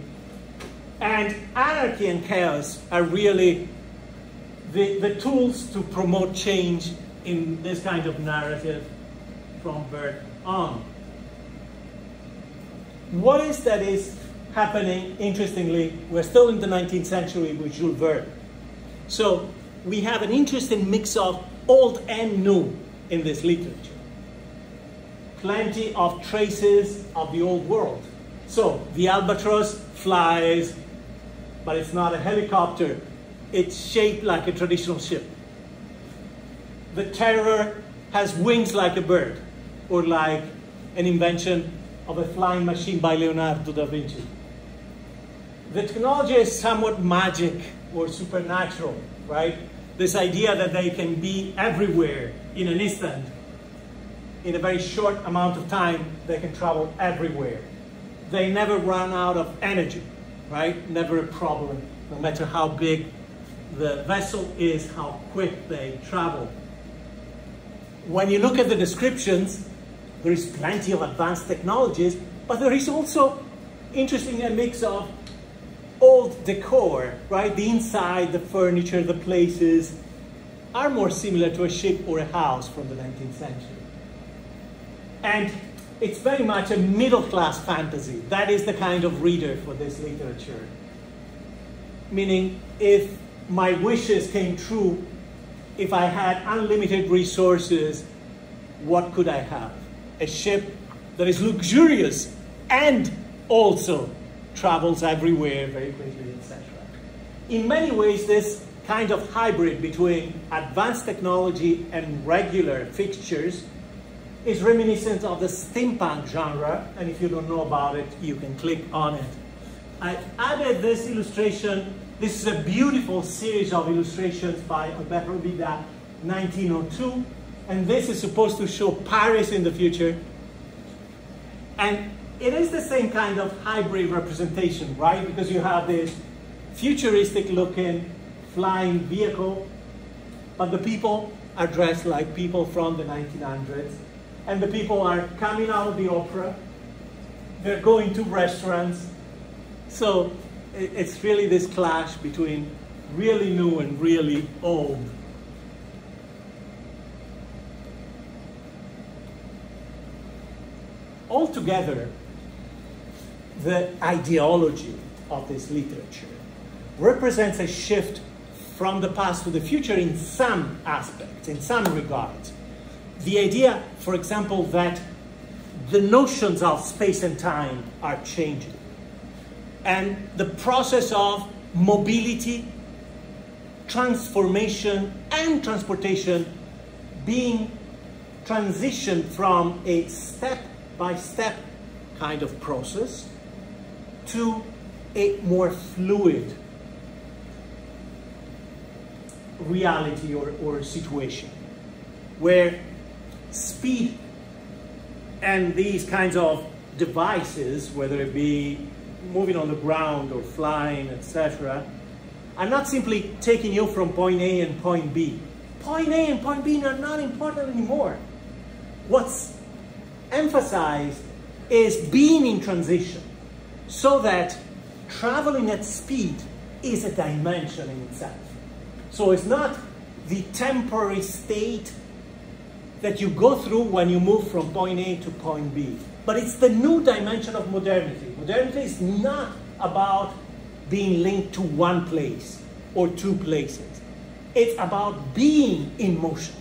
and anarchy and chaos are really the, the tools to promote change in this kind of narrative from birth on. What is that is happening, interestingly, we're still in the 19th century with Jules Verne. So we have an interesting mix of old and new in this literature. Plenty of traces of the old world. So the albatross flies but it's not a helicopter. It's shaped like a traditional ship. The Terror has wings like a bird, or like an invention of a flying machine by Leonardo da Vinci. The technology is somewhat magic or supernatural, right? This idea that they can be everywhere in an instant. In a very short amount of time, they can travel everywhere. They never run out of energy right? Never a problem, no matter how big the vessel is, how quick they travel. When you look at the descriptions, there is plenty of advanced technologies, but there is also interesting a mix of old decor, right? The inside, the furniture, the places are more similar to a ship or a house from the 19th century. And it's very much a middle class fantasy. That is the kind of reader for this literature. Meaning, if my wishes came true, if I had unlimited resources, what could I have? A ship that is luxurious and also travels everywhere very quickly, etc. In many ways, this kind of hybrid between advanced technology and regular fixtures is reminiscent of the steampunk genre, and if you don't know about it, you can click on it. I added this illustration. This is a beautiful series of illustrations by Albert Robida, 1902, and this is supposed to show Paris in the future. And it is the same kind of hybrid representation, right? Because you have this futuristic looking flying vehicle, but the people are dressed like people from the 1900s and the people are coming out of the opera, they're going to restaurants. So it's really this clash between really new and really old. Altogether, the ideology of this literature represents a shift from the past to the future in some aspects, in some regards the idea, for example, that the notions of space and time are changing. And the process of mobility, transformation, and transportation being transitioned from a step by step kind of process to a more fluid reality or, or situation where speed and these kinds of devices, whether it be moving on the ground or flying, etc., are not simply taking you from point A and point B. Point A and point B are not important anymore. What's emphasized is being in transition so that traveling at speed is a dimension in itself. So it's not the temporary state that you go through when you move from point A to point B. But it's the new dimension of modernity. Modernity is not about being linked to one place or two places. It's about being in motion.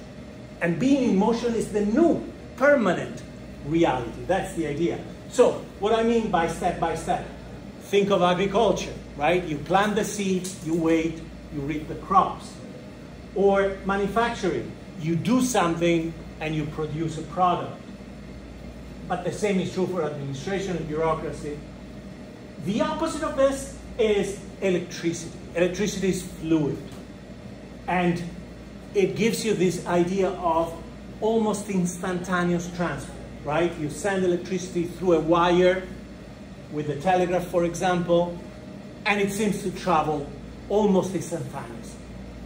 And being in motion is the new permanent reality. That's the idea. So, what I mean by step by step, think of agriculture, right? You plant the seeds, you wait, you reap the crops. Or manufacturing, you do something and you produce a product. But the same is true for administration and bureaucracy. The opposite of this is electricity. Electricity is fluid. And it gives you this idea of almost instantaneous transfer, right? You send electricity through a wire with a telegraph, for example, and it seems to travel almost instantaneously,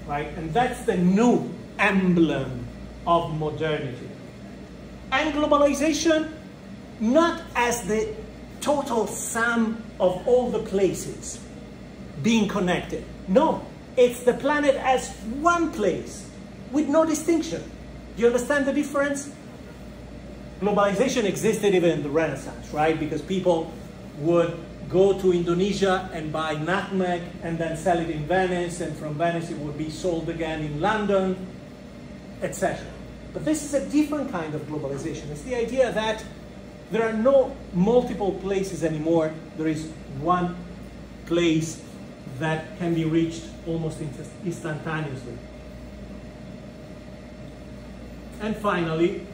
right? And that's the new emblem of modernity. And globalization, not as the total sum of all the places being connected. No, it's the planet as one place with no distinction. Do you understand the difference? Globalization existed even in the Renaissance, right? Because people would go to Indonesia and buy nutmeg and then sell it in Venice, and from Venice it would be sold again in London, etc. But this is a different kind of globalization. It's the idea that there are no multiple places anymore. There is one place that can be reached almost instantaneously. And finally,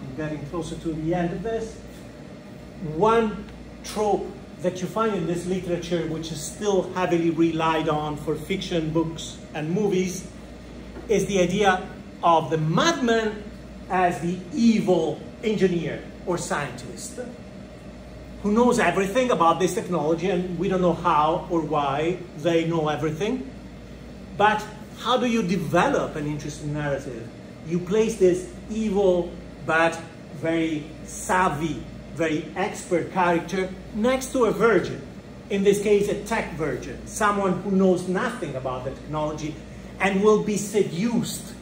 I'm getting closer to the end of this, one trope that you find in this literature, which is still heavily relied on for fiction, books, and movies, is the idea of the madman as the evil engineer or scientist who knows everything about this technology and we don't know how or why they know everything. But how do you develop an interesting narrative? You place this evil but very savvy, very expert character next to a virgin. In this case, a tech virgin, someone who knows nothing about the technology and will be seduced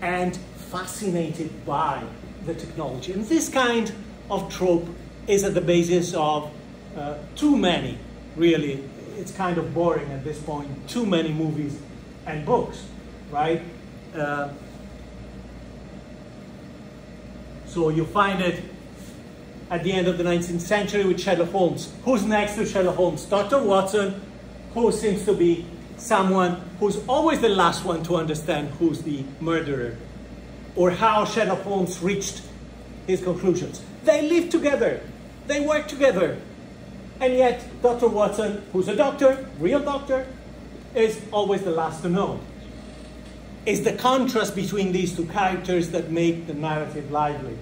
and fascinated by the technology. And this kind of trope is at the basis of uh, too many, really, it's kind of boring at this point, too many movies and books, right? Uh, so you find it at the end of the 19th century with Sherlock Holmes. Who's next to Sherlock Holmes? Dr. Watson, who seems to be someone who's always the last one to understand who's the murderer or how Sherlock Holmes reached his conclusions. They live together, they work together. And yet, Dr. Watson, who's a doctor, real doctor, is always the last to know. It's the contrast between these two characters that make the narrative lively.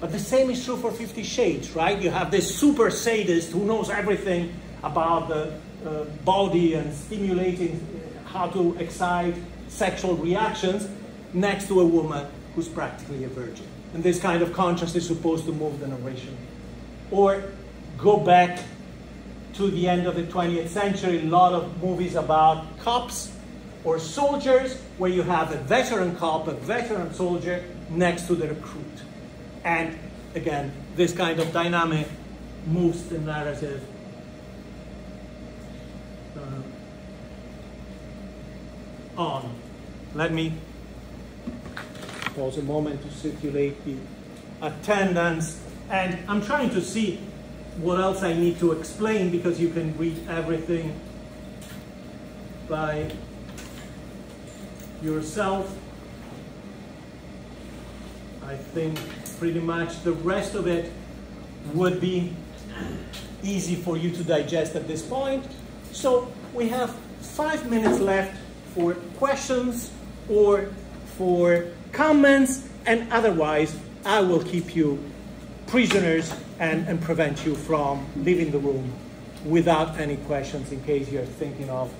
But the same is true for Fifty Shades, right? You have this super sadist who knows everything about the uh, body and stimulating how to excite sexual reactions next to a woman who's practically a virgin. And this kind of contrast is supposed to move the narration. Or go back to the end of the 20th century, a lot of movies about cops or soldiers where you have a veteran cop, a veteran soldier next to the recruit. And again, this kind of dynamic moves the narrative uh, on. Let me pause a moment to circulate the attendance. And I'm trying to see what else I need to explain because you can read everything by yourself. I think pretty much the rest of it would be easy for you to digest at this point. So we have five minutes left for questions or for comments, and otherwise, I will keep you prisoners and, and prevent you from leaving the room without any questions in case you're thinking of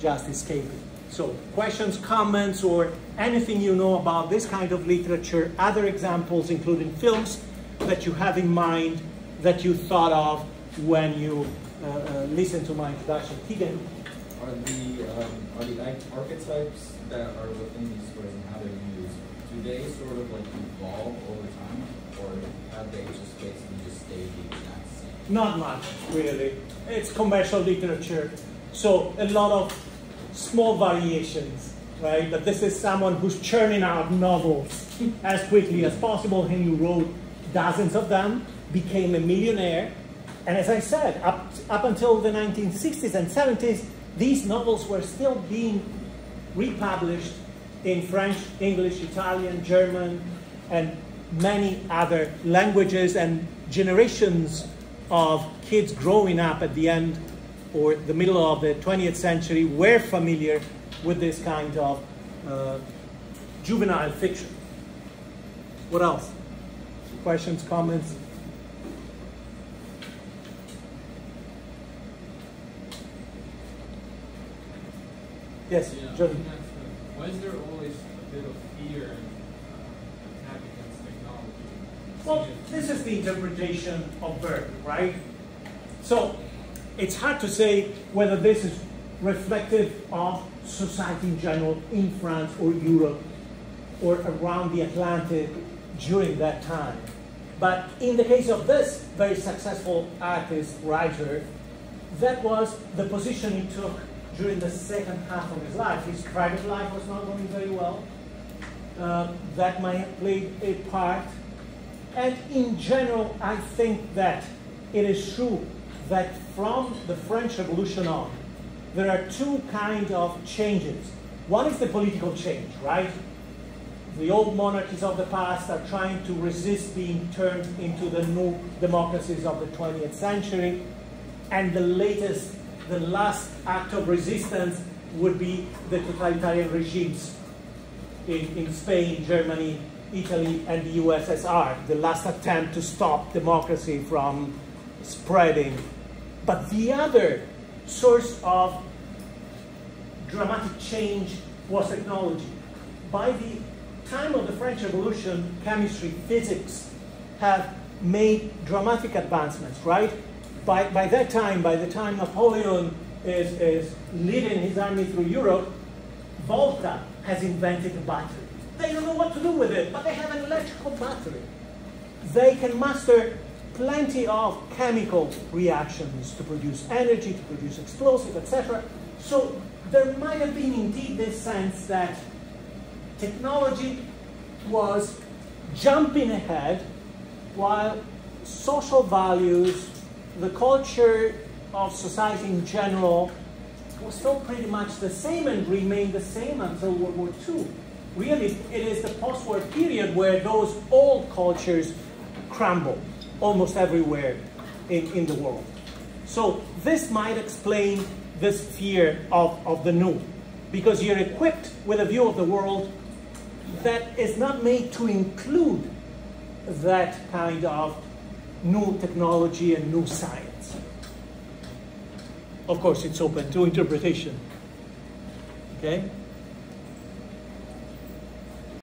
just escaping. So questions, comments, or anything you know about this kind of literature, other examples, including films that you have in mind that you thought of when you uh, uh, listened to my introduction. Keegan? Are the, um, are the archetypes that are within these stories and how they're used, do they sort of like evolve over time? Or have they just basically just stayed the exact same? Not much, really. It's commercial literature. So a lot of small variations, right? But this is someone who's churning out novels as quickly as possible. He wrote dozens of them, became a millionaire. And as I said, up, up until the 1960s and 70s, these novels were still being republished in French, English, Italian, German, and many other languages, and generations of kids growing up at the end or the middle of the 20th century were familiar with this kind of uh, juvenile fiction. What else? Questions, comments? Yes, yeah, Jordan. Why is there always a bit of fear and uh, attack against technology? Well, this is the interpretation of Burke, right? So it's hard to say whether this is reflective of society in general in France or Europe or around the Atlantic during that time. But in the case of this very successful artist, writer, that was the position he took during the second half of his life. His private life was not going very well. Uh, that might have played a part. And in general, I think that it is true that from the French Revolution on, there are two kinds of changes. One is the political change, right? The old monarchies of the past are trying to resist being turned into the new democracies of the 20th century. And the latest, the last act of resistance would be the totalitarian regimes in, in Spain, Germany, Italy, and the USSR, the last attempt to stop democracy from spreading but the other source of dramatic change was technology. By the time of the French Revolution, chemistry, physics have made dramatic advancements, right? By, by that time, by the time Napoleon is, is leading his army through Europe, Volta has invented a battery. They don't know what to do with it, but they have an electrical battery. They can master plenty of chemical reactions to produce energy, to produce explosives, etc. So there might have been indeed this sense that technology was jumping ahead while social values, the culture of society in general, was still pretty much the same and remained the same until World War II. Really, it is the post-war period where those old cultures crumbled almost everywhere in, in the world. So this might explain this fear of, of the new, because you're equipped with a view of the world that is not made to include that kind of new technology and new science. Of course, it's open to interpretation. Okay?